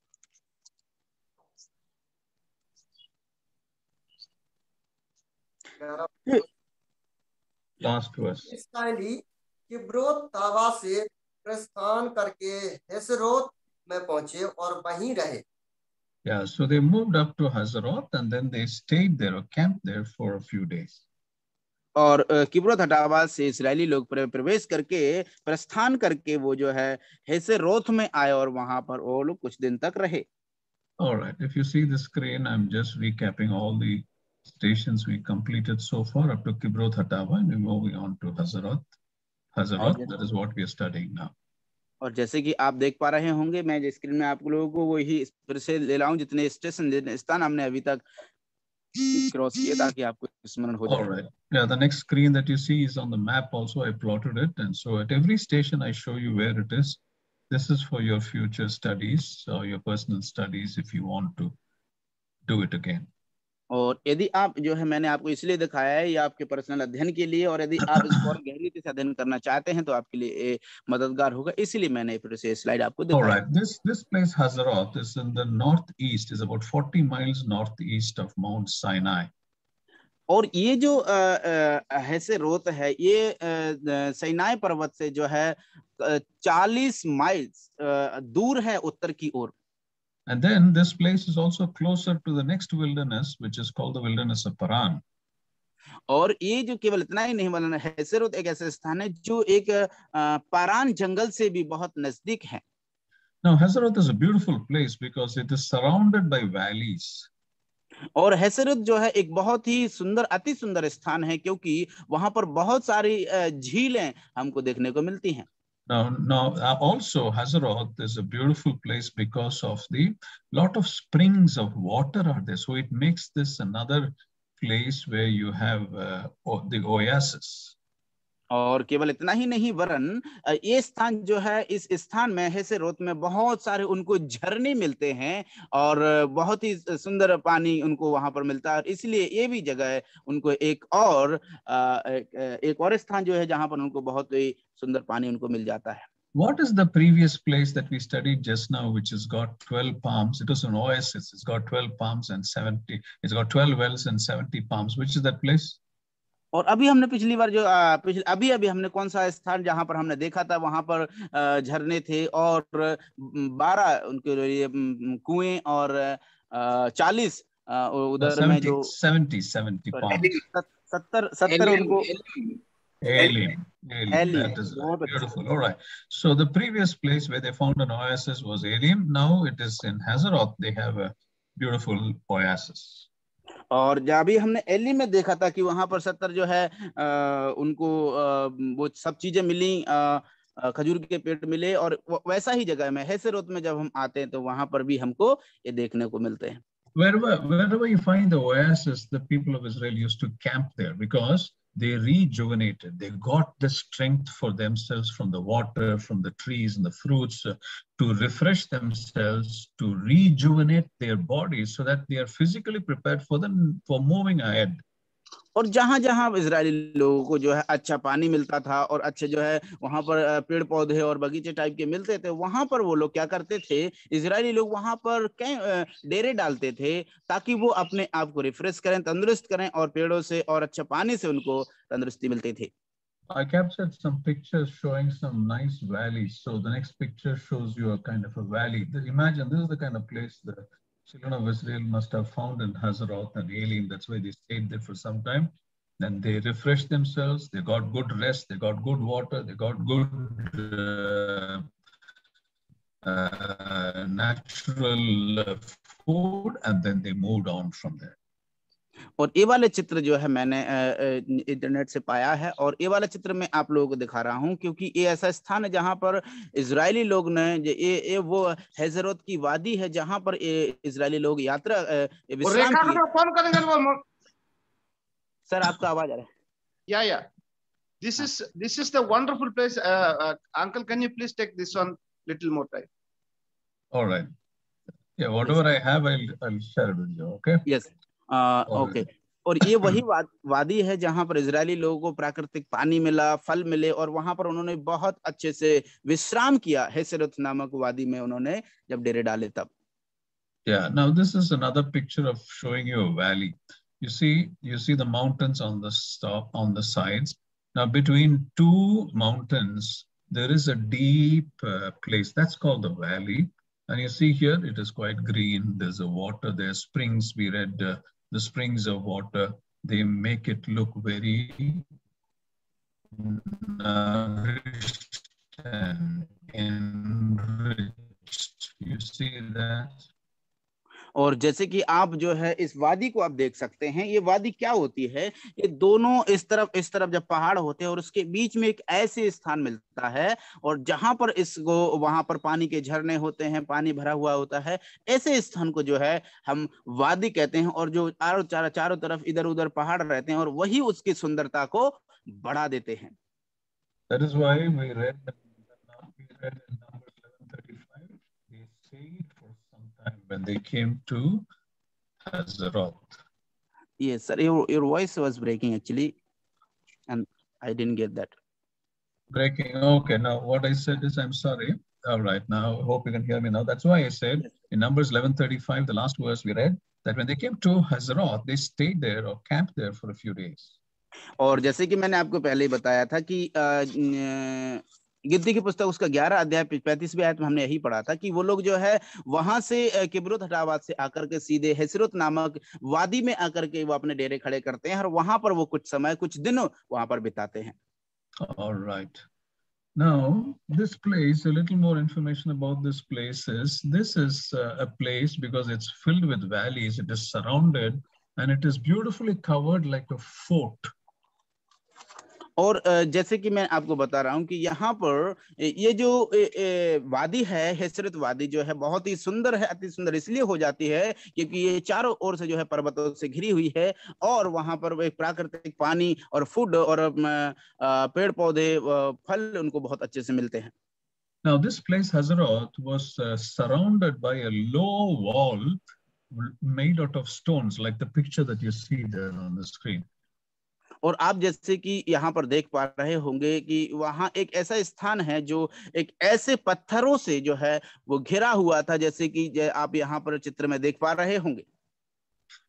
इसराइली किब्रोत तावा से प्रस्थान करके हेसरोत में पहुँचे और वहीं रहे। Yeah, so they moved up to Hazaroth and then they stayed there or camped there for a few days. और अ, किब्रोत हटावा से इसराइली लोग प्र- प्रवेश करके प्रस्थान करके वो जो है हेसे रोथ में आए और वहां पर वो लोग कुछ दिन तक रहे All right, if you see the screen, I'm just recapping all the stations we completed so far up to Kibrot Hatava, and we're moving on to Hazarat. Hazarat, Okay. that is what we are studying now. और जैसे कि आप देख पा रहे होंगे मैं screen में आप लोगों को वही फिर से ले रहा हूँ जितने स्टेशन जितने स्थान हमने अभी तक क्रॉस किए ताकि आपको स्मरण हो जाए right. Yeah, the next screen that you see is on the map also. I plotted it. And so at every station, I show you where it is. This is for your future studies or your personal studies if you want to do it again. और यदि आप जो है मैंने आपको इसलिए दिखाया है ये आपके पर्सनल अध्ययन के लिए और यदि आप इसको और गहरी से अध्ययन करना चाहते हैं तो आपके लिए मददगार होगा इसीलिए मैंने फिर से स्लाइड आपको दिखाया right. This this place Hazarat is in the northeast, is about 40 miles northeast of Mount Sinai. और ये जो हैसे रोत है ये सैनाई पर्वत से जो है चालीस माइल्स दूर है उत्तर की ओर And then this place is also closer to the next wilderness, which is called the wilderness of Paran. और ये जो केवल इतना ही नहीं बना हैसेरोत एक ऐसा स्थान है जो एक पारान जंगल से भी बहुत नज़दीक है Now, Hazarat is a beautiful place because it is surrounded by valleys. और हैसरत जो है एक बहुत ही सुंदर अति सुंदर स्थान है क्योंकि वहाँ पर बहुत सारी झीलें हमको देखने को मिलती हैं Now, now uh, also Hazaroth is a beautiful place because of the lot of springs of water are there. So it makes this another place where you have uh, the oasis. और केवल इतना ही नहीं वरन ये स्थान जो है इस स्थान में हैसेरोत में बहुत सारे उनको झरने मिलते हैं और बहुत ही सुंदर पानी उनको वहाँ पर मिलता है और इसलिए ये भी जगह उनको एक और एक एक और स्थान जो है जहाँ पर उनको बहुत ही सुंदर पानी उनको मिल जाता है What is the previous place that we studied just now, which has got 12 palms? It was an oasis. It's got 12 palms and 70, it's got 12 wells and 70 palms. Which is that place? और अभी हमने पिछली बार जो पिछले अभी अभी हमने कौन सा स्थान जहाँ पर हमने देखा था वहाँ पर झरने थे और बारह उनके कुएँ और चालीस उधर में जो सत्तर सत्तर उनको ियस प्लेस और जहाँ भी हमने एली में देखा था कि वहाँ पर सत्तर जो है आ, उनको आ, वो सब चीज़ें मिली आ, खजूर के पेड़ मिले और वैसा ही जगह में हैसेरोत में जब हम आते हैं तो वहाँ पर भी हमको ये देखने को मिलते हैं। Wherever, wherever you find the oasis, the people of Israel used to camp there? Because they rejuvenated. They got the strength for themselves from the water, from the trees and the fruits uh, to refresh themselves, to rejuvenate their bodies so that they are physically prepared for them for moving ahead. और जहाँ जहाँ Israeli लोगों को जो है अच्छा पानी मिलता था और अच्छे जो है वहाँ पर पेड़ पौधे और बगीचे टाइप के मिलते थे, वहाँ पर वो लोग क्या करते थे इजरायली लोग वहाँ पर डेरे डालते थे ताकि वो अपने आप को रिफ्रेश करें, तंदुरुस्त करें और पेड़ों से और अच्छे पानी से उनको तंदुरुस्ती मिलती थी I captured some pictures showing some nice valleys. So the next picture shows you a kind of a valley. Imagine, this is the kind of place the children of Israel must have found in Hazaroth an alien. That's why they stayed there for some time. Then they refreshed themselves. They got good rest. They got good water. They got good uh, uh, natural uh, food, and then they moved on from there. और ये वाले चित्र जो है मैंने अ, अ, internet से पाया है और ये वाला चित्र मैं आप लोगों को दिखा रहा हूँ क्योंकि ये ऐसा स्थान है जहाँ पर इजरायली लोग ने ये ये वो हैजरत की वादी है जहाँ पर ये इजरायली लोग यात्रा अ, ये और विश्राम को सर आपका आवाज़ आ रहा है yeah yeah this is this is the wonderful place uh, uh, uncle can you please take this one little more time All right. Yeah, whatever yes. I have, I'll, I'll share it with you. Okay. Yes okay और ये वही वाद, वादी है जहाँ पर Israeli लोगों को प्राकृतिक पानी मिला फल मिले और वहाँ पर उन्होंने बहुत अच्छे से विश्राम किया हैसरत नामक वादी में उन्होंने जब डेरे डाले तब Yeah, now this is another picture of showing you a valley. You see, you see the mountains on the stop on the sides. Now between two mountains, there is a deep uh, place that's called the valley. And you see here, it is quite green. There's a water, there's springs. We read uh, the springs of water. They make it look very nourished and enriched. You see that? और जैसे कि आप जो है इस वादी को आप देख सकते हैं ये वादी क्या होती है? ये दोनों इस तरफ़ इस तरफ़ जब पहाड़ होते हैं और उसके बीच में एक ऐसे स्थान मिलता है और जहाँ पर इसको वहाँ पर पानी के झरने होते हैं पानी भरा हुआ होता है ऐसे स्थान को जो है हम वादी कहते हैं और जो चारों चार, चारों तरफ़ इधर उधर पहाड़ रहते हैं और वही उसकी सुंदरता को बढ़ा देते हैं। That is why we read, in Numbers 11:35. They for some time. when they came to Hazeroth. yes sir your, your voice was breaking actually and i didn't get that Breaking. Okay, now what I said is I'm sorry. All right, now I hope you can hear me now. That's why I said in Numbers 11:35, the last verse we read, that when they came to Hazeroth, they stayed there or camped there for a few days. और जैसे कि मैंने आपको पहले ही बताया था कि giddy की पुस्तक उसका ग्यारह अध्याय पैंतीसवीं आयत में हमने यही पढ़ा था कि वो लोग जो है वहाँ से किब्रुत हटाबाद से आकर के सीधे हेसरुत नामक वादी में आकर के वो अपने डेरे खड़े करते हैं और वहाँ पर वो कुछ समय कुछ दिन वहाँ पर बिताते हैं All right. Now, this place, a little more information about this place is this is uh, a place because it's filled with valleys, it is surrounded and it is beautifully covered like a fort. और जैसे कि मैं आपको बता रहा हूँ कि यहाँ पर ये जो वादी है हैसरत वादी जो है बहुत ही सुंदर है अति सुंदर इसलिए हो जाती है क्योंकि ये चारों ओर से जो है पर्वतों से घिरी हुई है और वहाँ पर एक प्राकृतिक पानी और फ़ूड और पेड़ पौधे फल उनको बहुत अच्छे से मिलते हैं Now this place Hazaroth was uh, surrounded by a low wall made out of stones like the picture that you see there on the screen. और आप जैसे कि यहाँ पर देख पा रहे होंगे कि वहाँ एक ऐसा स्थान है जो एक ऐसे पत्थरों से जो है वो घिरा हुआ था जैसे कि आप यहाँ पर चित्र में देख पा रहे होंगे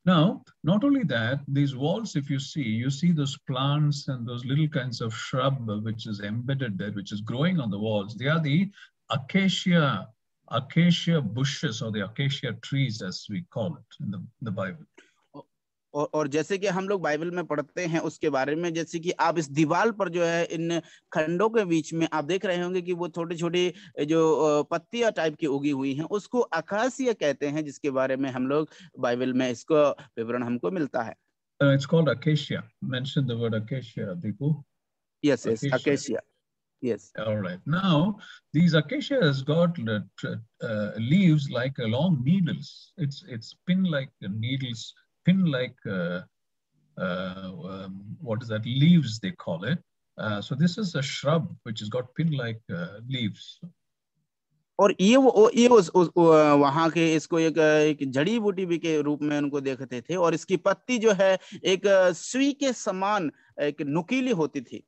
Now, not only that, these walls, if you see, you see those plants and those little kinds of shrub which is embedded there, which is growing on the walls. They are the acacia, acacia bushes or the acacia trees, as we call it in the, in the Bible. और, और जैसे कि हम लोग Bible में पढ़ते हैं उसके बारे में जैसे कि आप इस दीवार पर जो है इन खंडों के बीच में आप देख रहे होंगे कि वो छोटे छोटे जो पत्तियाँ टाइप की उगी हुई हैं उसको अकाशीय कहते हैं जिसके बारे में हम लोग बाइबल में इसको विवरण हमको मिलता है। Uh, pin-like, uh, uh, um, what is that, leaves they call it. Uh, so this is a shrub which has got pin-like leaves. और ये वो ये उस, उस वहां के इसको एक एक जड़ी बूटी भी के रूप में उनको देखते थे और इसकी पत्ती जो है एक सुई के समान एक नुकीली होती थी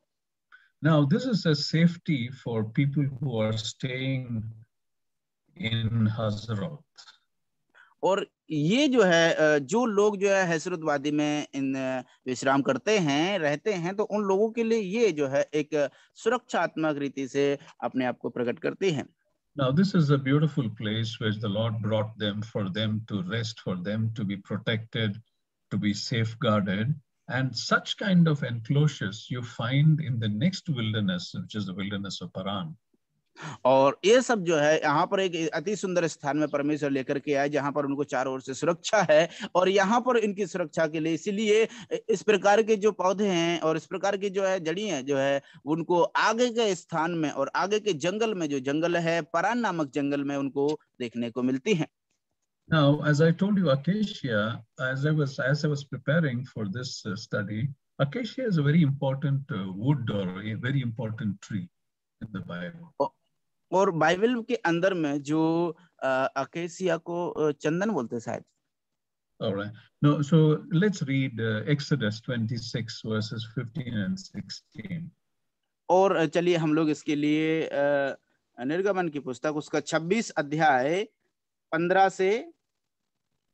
Now this is a safety for people who are staying in Hazrat. और ये जो है जो लोग जो है हैसरतवादी में इन विश्राम करते हैं रहते हैं तो उन लोगों के लिए ये जो है एक सुरक्षात्मक रीति से अपने आप को प्रकट करते हैं Now this is a beautiful place which the Lord brought them for them to rest, for them to be protected, to be safeguarded. And such kind of enclosures you find in the next wilderness, which is the wilderness of Paran. और ये सब जो है यहाँ पर एक अति सुंदर स्थान में परमेश्वर लेकर के आए जहाँ पर उनको चारों ओर से सुरक्षा है और यहाँ पर इनकी सुरक्षा के लिए इसीलिए इस प्रकार के जो पौधे हैं और इस प्रकार की जो है जड़ी है जो है उनको आगे के स्थान में और आगे के जंगल में जो जंगल है परान नामक जंगल में उनको देखने को मिलती है Now, as I told you, acacia, as I was as I was preparing for this uh, study, acacia is a very important uh, wood or a very important tree in the Bible. और Bible के अंदर में जो acacia को चंदन बोलते शायद All right. No, so let's read uh, Exodus 26 verses 15 and 16. और चलिए हम लोग इसके लिए निर्गमन की पुस्तक उसका 26 अध्याय 15 से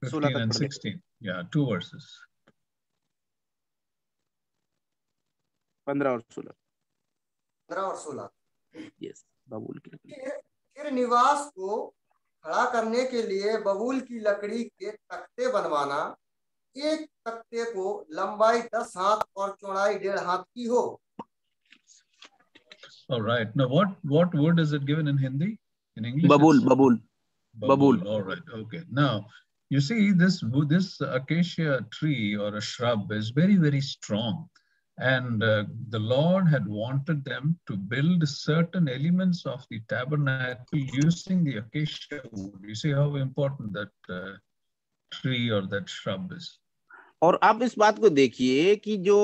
16 तक and 16. Yeah, two verses. 15 और 16. 15 और 16. Yes. बबूल की लकड़ी फिर निवास को खड़ा करने के लिए बबूल की लकड़ी के तख्ते बनवाना एक तख्ते को लंबाई दस हाथ और चौड़ाई डेढ़ हाथ की हो All right. Now, what what word is it given in Hindi? In English? Babul. Babul. Babul. All right. Okay. Now, you see this this acacia tree or a shrub is very very strong and uh, the lord had wanted them to build certain elements of the tabernacle using the acacia wood. You see how important that uh, tree or that shrub is और आप इस बात को देखिए कि जो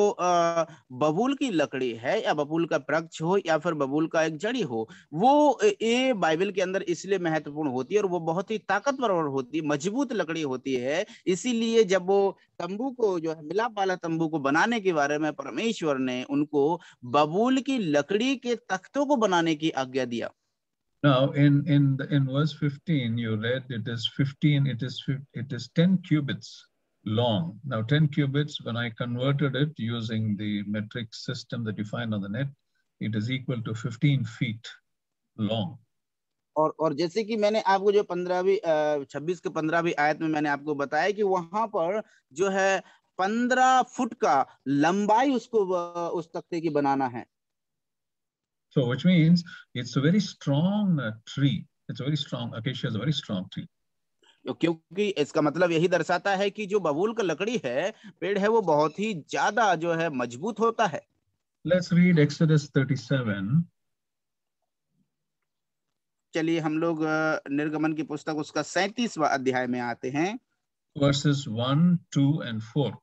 बबूल की लकड़ी है या बबूल का वृक्ष हो या फिर बबूल का एक जड़ी हो वो ये बाइबल के अंदर इसलिए महत्वपूर्ण होती है और वो बहुत ही ताकतवर होती है मज़बूत लकड़ी होती है इसीलिए जब वो तंबू को जो है मिलाप वाला तंबू को बनाने के बारे में परमेश्वर ने उनको बबूल की लकड़ी के तख्तों को बनाने की आज्ञा दिया Now, in in the, in verse 15, you read it is 15. It is it is 10 cubits long. Now 10 qubits, when I converted it using the metric system that you find on the net, it is equal to 15 feet long. और और जैसे कि मैंने आपको जो पंद्रहवीं छब्बीस के पंद्रहवीं आयत में मैंने आपको बताया कि वहां पर जो है पंद्रह फुट का लंबाई उसको उस तख्ते की बनाना है So which means it's a very strong uh, tree. It's a very strong, acacia is a very strong tree. क्योंकि इसका मतलब यही दर्शाता है कि जो बबूल का लकड़ी है पेड़ है वो बहुत ही ज़्यादा जो है मज़बूत होता है। Let's read Exodus 37. चलिए हम लोग निर्गमन की पुस्तक उसका सैतीसवा अध्याय में आते हैं। Verses one two and four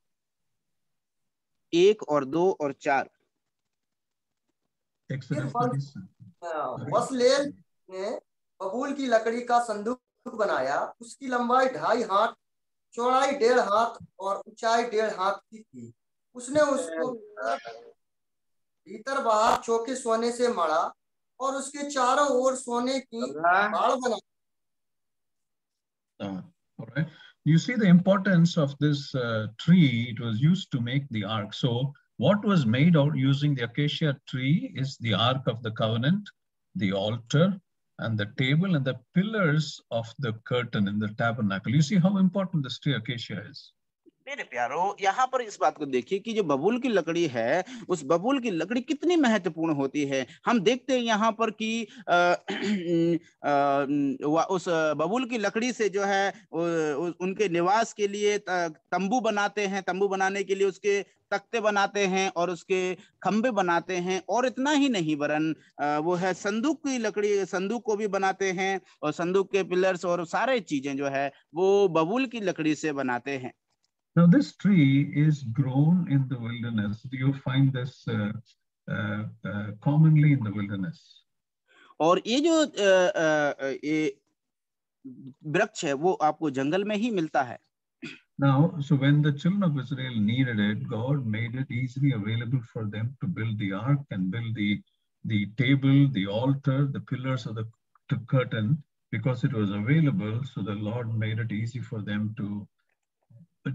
एक और दो और चार। Exodus बसलेल ने बबूल की लकड़ी का संदूक बनाया उसकी लंबाई ढाई हाथ चौड़ाई डेढ़ हाथ और ऊंचाई डेढ़ हाथ की थी उसने उसको भीतर बाहर चौके सोने से मड़ा और उसके चारों ओर सोने की बाड़ बना uh. You see the importance of this uh, tree. It was used to make the ark. So, what was made out using the acacia tree is the ark of the covenant, the altar, and the table and the pillars of the curtain in the tabernacle. You see how important this tree acacia is. मेरे प्यारो यहाँ पर इस बात को देखिए कि जो बबूल की लकड़ी है उस बबूल की लकड़ी कितनी महत्वपूर्ण होती है। हम देखते हैं यहाँ पर कि आ, आ, उस बबूल की लकड़ी से जो है उ, उनके निवास के लिए तंबू बनाते हैं। तंबू बनाने के लिए उसके तख्ते बनाते हैं और उसके खंबे बनाते हैं और इतना ही नहीं वरन वो है संदूक की लकड़ी संदूक को भी बनाते हैं और संदूक के पिलर्स और सारे चीज़ें जो है वो बबूल की लकड़ी से बनाते हैं। Now, this tree is grown in the wilderness. You find this uh, uh, uh, commonly in the wilderness. और ये जो ये वृक्ष है वो आपको जंगल में ही मिलता है Now, so when the children of Israel needed it, God made it easily available for them to build the ark and build the the table, the altar, the pillars of the curtain, because it was available. So the Lord made it easy for them to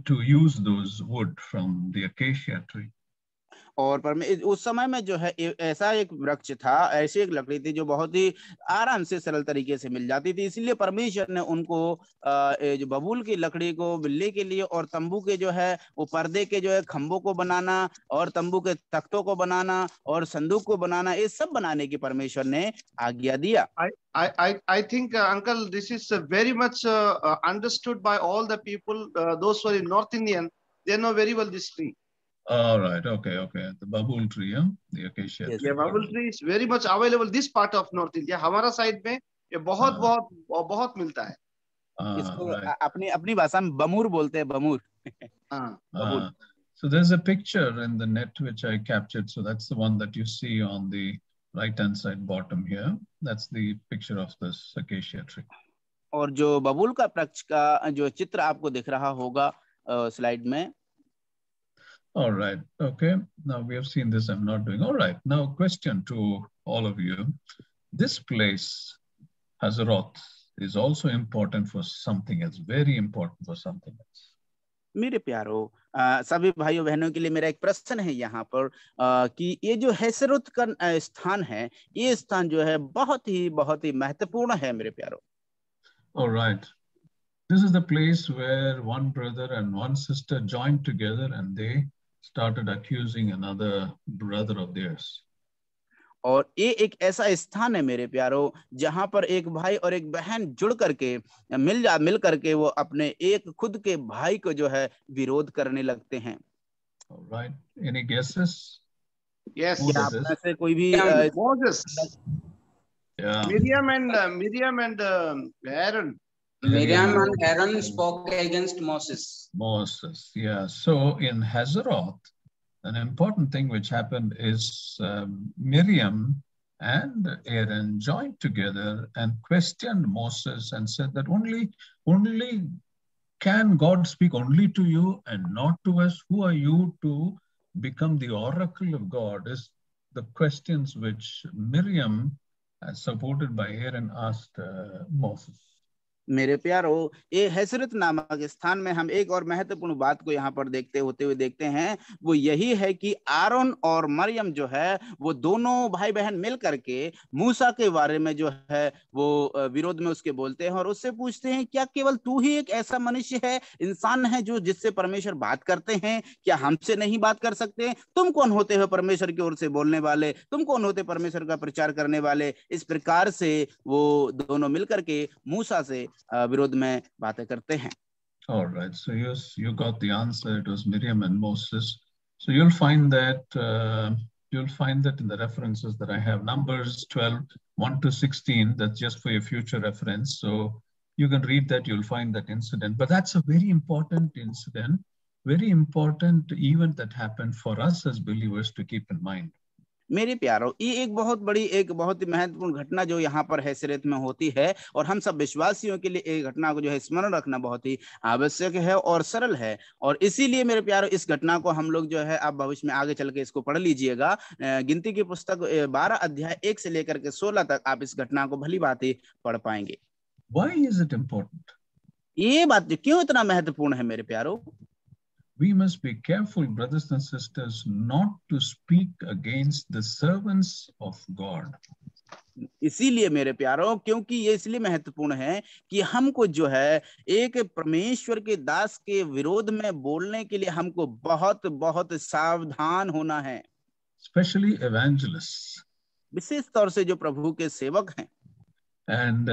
to use those wood from the acacia tree. और पर उस समय में जो है ऐसा एक वृक्ष था ऐसी एक लकड़ी थी जो बहुत ही आराम से सरल तरीके से मिल जाती थी इसलिए परमेश्वर ने उनको जो बबूल की लकड़ी को मिलने के लिए और तंबू के जो है वो पर्दे के जो है खंभों को बनाना और तंबू के तख्तों को बनाना और संदूक को बनाना ये सब बनाने की परमेश्वर ने आज्ञा दिया much uh, uh, understood by all the people, uh, those who are in North Indian, they know very well this tree. All right, okay, okay. The babul tree, huh? the acacia yes. tree. Yeah, babul tree is very much available this part of North India. हमारा side में ये बहुत बहुत बहुत मिलता है. इसको. अपनी अपनी भाषा में बमूर बोलते हैं बमूर. हाँ. So there's a picture in the net which I captured. So that's the one that you see on the right hand side bottom here. That's the picture of this acacia tree. और जो बबूल का वृक्ष का जो चित्र आपको दिख रहा होगा स्लाइड में All right. Okay. Now we have seen this. I'm not doing. All right. Now, question to all of you. This place, Hazaroth, is also important for something else, very important for something else. मेरे प्यारो आ, सभी भाइयों बहनों के लिए मेरा एक प्रश्न है यहाँ पर आ, कि ये जो हैसरुत का स्थान है ये स्थान जो है बहुत ही बहुत ही महत्वपूर्ण है मेरे प्यारो All right. This is the place where one brother and one sister joined together and they started accusing another brother of theirs. और ये एक ऐसा स्थान है मेरे प्यारो जहाँ पर एक भाई और एक बहन जुड़ करके मिल जा मिल करके वो अपने एक खुद के भाई को जो है विरोध करने लगते हैं right. Yes. Miriam and Aaron spoke against Moses. Moses. Yeah. So in Hazeroth, an important thing which happened is um, Miriam and Aaron joined together and questioned Moses and said that only, only can God speak only to you and not to us? Who are you to become the oracle of God? Is the questions which Miriam, uh, supported by Aaron, asked uh, Moses. मेरे प्यारो ये हैसरत नामक स्थान में हम एक और महत्वपूर्ण बात को यहाँ पर देखते होते हुए देखते हैं। वो यही है कि आरोन और मरियम जो है, वो दोनों भाई बहन मिल करके मूसा के बारे में जो है, वो विरोध में उसके बोलते हैं और उससे पूछते हैं, क्या केवल तू ही एक ऐसा मनुष्य है, इंसान है जो जिससे परमेश्वर बात करते हैं? क्या हमसे नहीं बात कर सकते? तुम कौन होते हो परमेश्वर की ओर से बोलने वाले? तुम कौन होते परमेश्वर का प्रचार करने वाले? इस प्रकार से वो दोनों मिलकर के मूसा से विरोध में बातें करते हैं All right. So you you got the answer. It was Miriam and Moses. So you'll find that uh, you'll find that in the references that I have. Numbers 12, 1 to 16. That's just for your future reference. So you can read that. You'll find that incident. But that's a very important incident, very important event that happened for us as believers to keep in mind. मेरे प्यारो ये एक बहुत बड़ी एक बहुत ही महत्वपूर्ण घटना जो यहाँ पर हैसरत में होती है और हम सब विश्वासियों के लिए एक घटना को जो है स्मरण रखना बहुत ही आवश्यक है और सरल है। और इसीलिए मेरे प्यारो इस घटना को हम लोग जो है आप भविष्य में आगे चल के इसको पढ़ लीजिएगा। गिनती की पुस्तक बारह अध्याय एक से लेकर के सोलह तक आप इस घटना को भली बात ही पढ़ पाएँगे। Why is it important? ये बात क्यों इतना महत्वपूर्ण है मेरे प्यारो? we must be careful, brothers and sisters, not to speak against the servants of God. इसीलिए मेरे प्यारों क्योंकि ये इसलिए महत्वपूर्ण है कि हमको जो है एक परमेश्वर के दास के विरोध में बोलने के लिए हमको बहुत बहुत सावधान होना है। स्पेशली एवेंजलिस विशेष तौर से जो प्रभु के सेवक हैं। And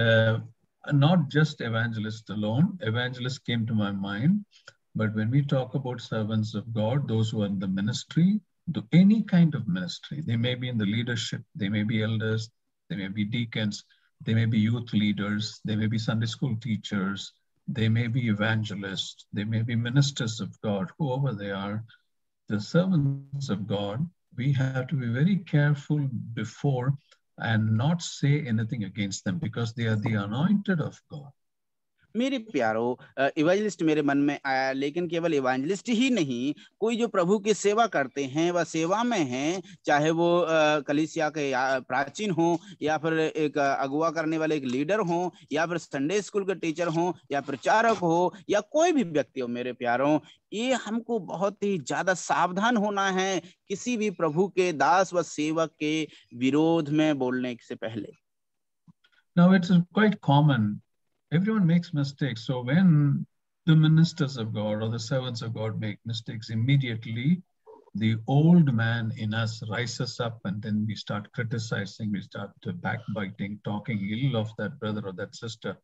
not just evangelist alone evangelist came to my mind But when we talk about servants of God, those who are in the ministry, to any kind of ministry, they may be in the leadership, they may be elders, they may be deacons, they may be youth leaders, they may be Sunday school teachers, they may be evangelists, they may be ministers of God, whoever they are, the servants of God, we have to be very careful before and not say anything against them because they are the anointed of God. मेरे प्यारो इवांजलिस्ट मेरे मन में आया लेकिन केवल इवांजलिस्ट ही नहीं कोई जो प्रभु की सेवा करते हैं वह सेवा में हैं चाहे वो कलीसिया के प्राचीन हो या फिर एक अ, अगुवा करने वाले एक लीडर हो या फिर संडे स्कूल के टीचर हो या प्रचारक हो या कोई भी व्यक्ति हो मेरे प्यारों ये हमको बहुत ही ज़्यादा सावधान होना है किसी भी प्रभु के दास व सेवक के विरोध में बोलने से पहले Now, it's quite common. Everyone makes mistakes. So, when the ministers of God or the servants of God make mistakes, immediately the old man in us rises up and then we start criticizing, we start backbiting, talking ill of that brother or that sister.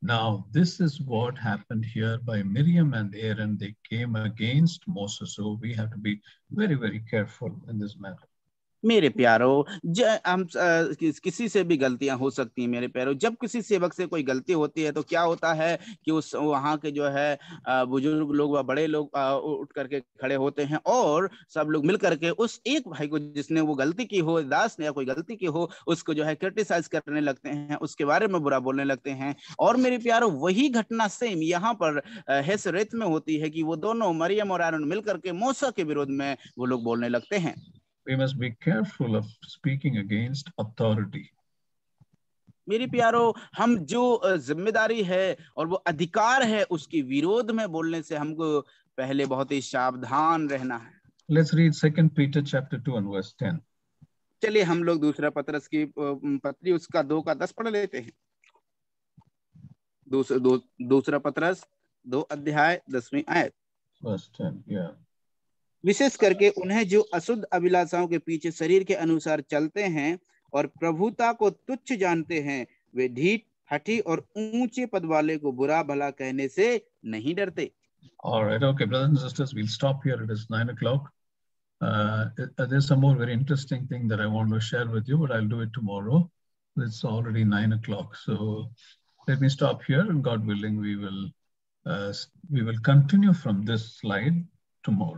Now, this is what happened here by Miriam and Aaron. They came against Moses. So, we have to be very, very careful in this matter. मेरे प्यारो हम किस- किसी से भी गलतियाँ हो सकती हैं मेरे प्यारो। जब किसी सेवक से कोई गलती होती है तो क्या होता है कि उस वहाँ के जो है बुज़ुर्ग लोग व बड़े लोग उठ करके खड़े होते हैं और सब लोग मिल करके उस एक भाई को जिसने वो गलती की हो, दास ने या कोई गलती की हो, उसको जो है क्रिटिसाइज करने लगते हैं, उसके बारे में बुरा बोलने लगते हैं। और मेरे प्यारो, वही घटना सेम यहाँ पर हेसरेत में होती है कि वो दोनों मरियम और आरोन मिल करके मूसा के विरोध में वो लोग बोलने लगते हैं। We must be careful of speaking against authority. मेरे प्यारो हम जो ज़िम्मेदारी है और वो अधिकार है उसके विरोध में बोलने से हमको पहले बहुत ही सावधान रहना है Let's read Second Peter chapter 2 and verse 10. चलिए हम लोग दूसरा पत्रस की पत्री उसका दो का दस पढ़ लेते हैं दूसरा दो, दूसरा पत्रस दो अध्याय दसवीं आयत Verse 10, yeah. विशेष करके उन्हें जो अशुद्ध अभिलाषाओं के पीछे शरीर के अनुसार चलते हैं और प्रभुता को तुच्छ जानते हैं वे ढीठ हठी और ऊँचे पद वाले को बुरा भला कहने से नहीं डरते All right, okay, brothers and sisters, we'll stop here. It is nine o'clock. Uh, uh, there's some more very interesting thing that I want to share with you, but I'll do it tomorrow. It's already nine o'clock, so let me stop here, and God willing, we will uh, we will continue from this slide tomorrow.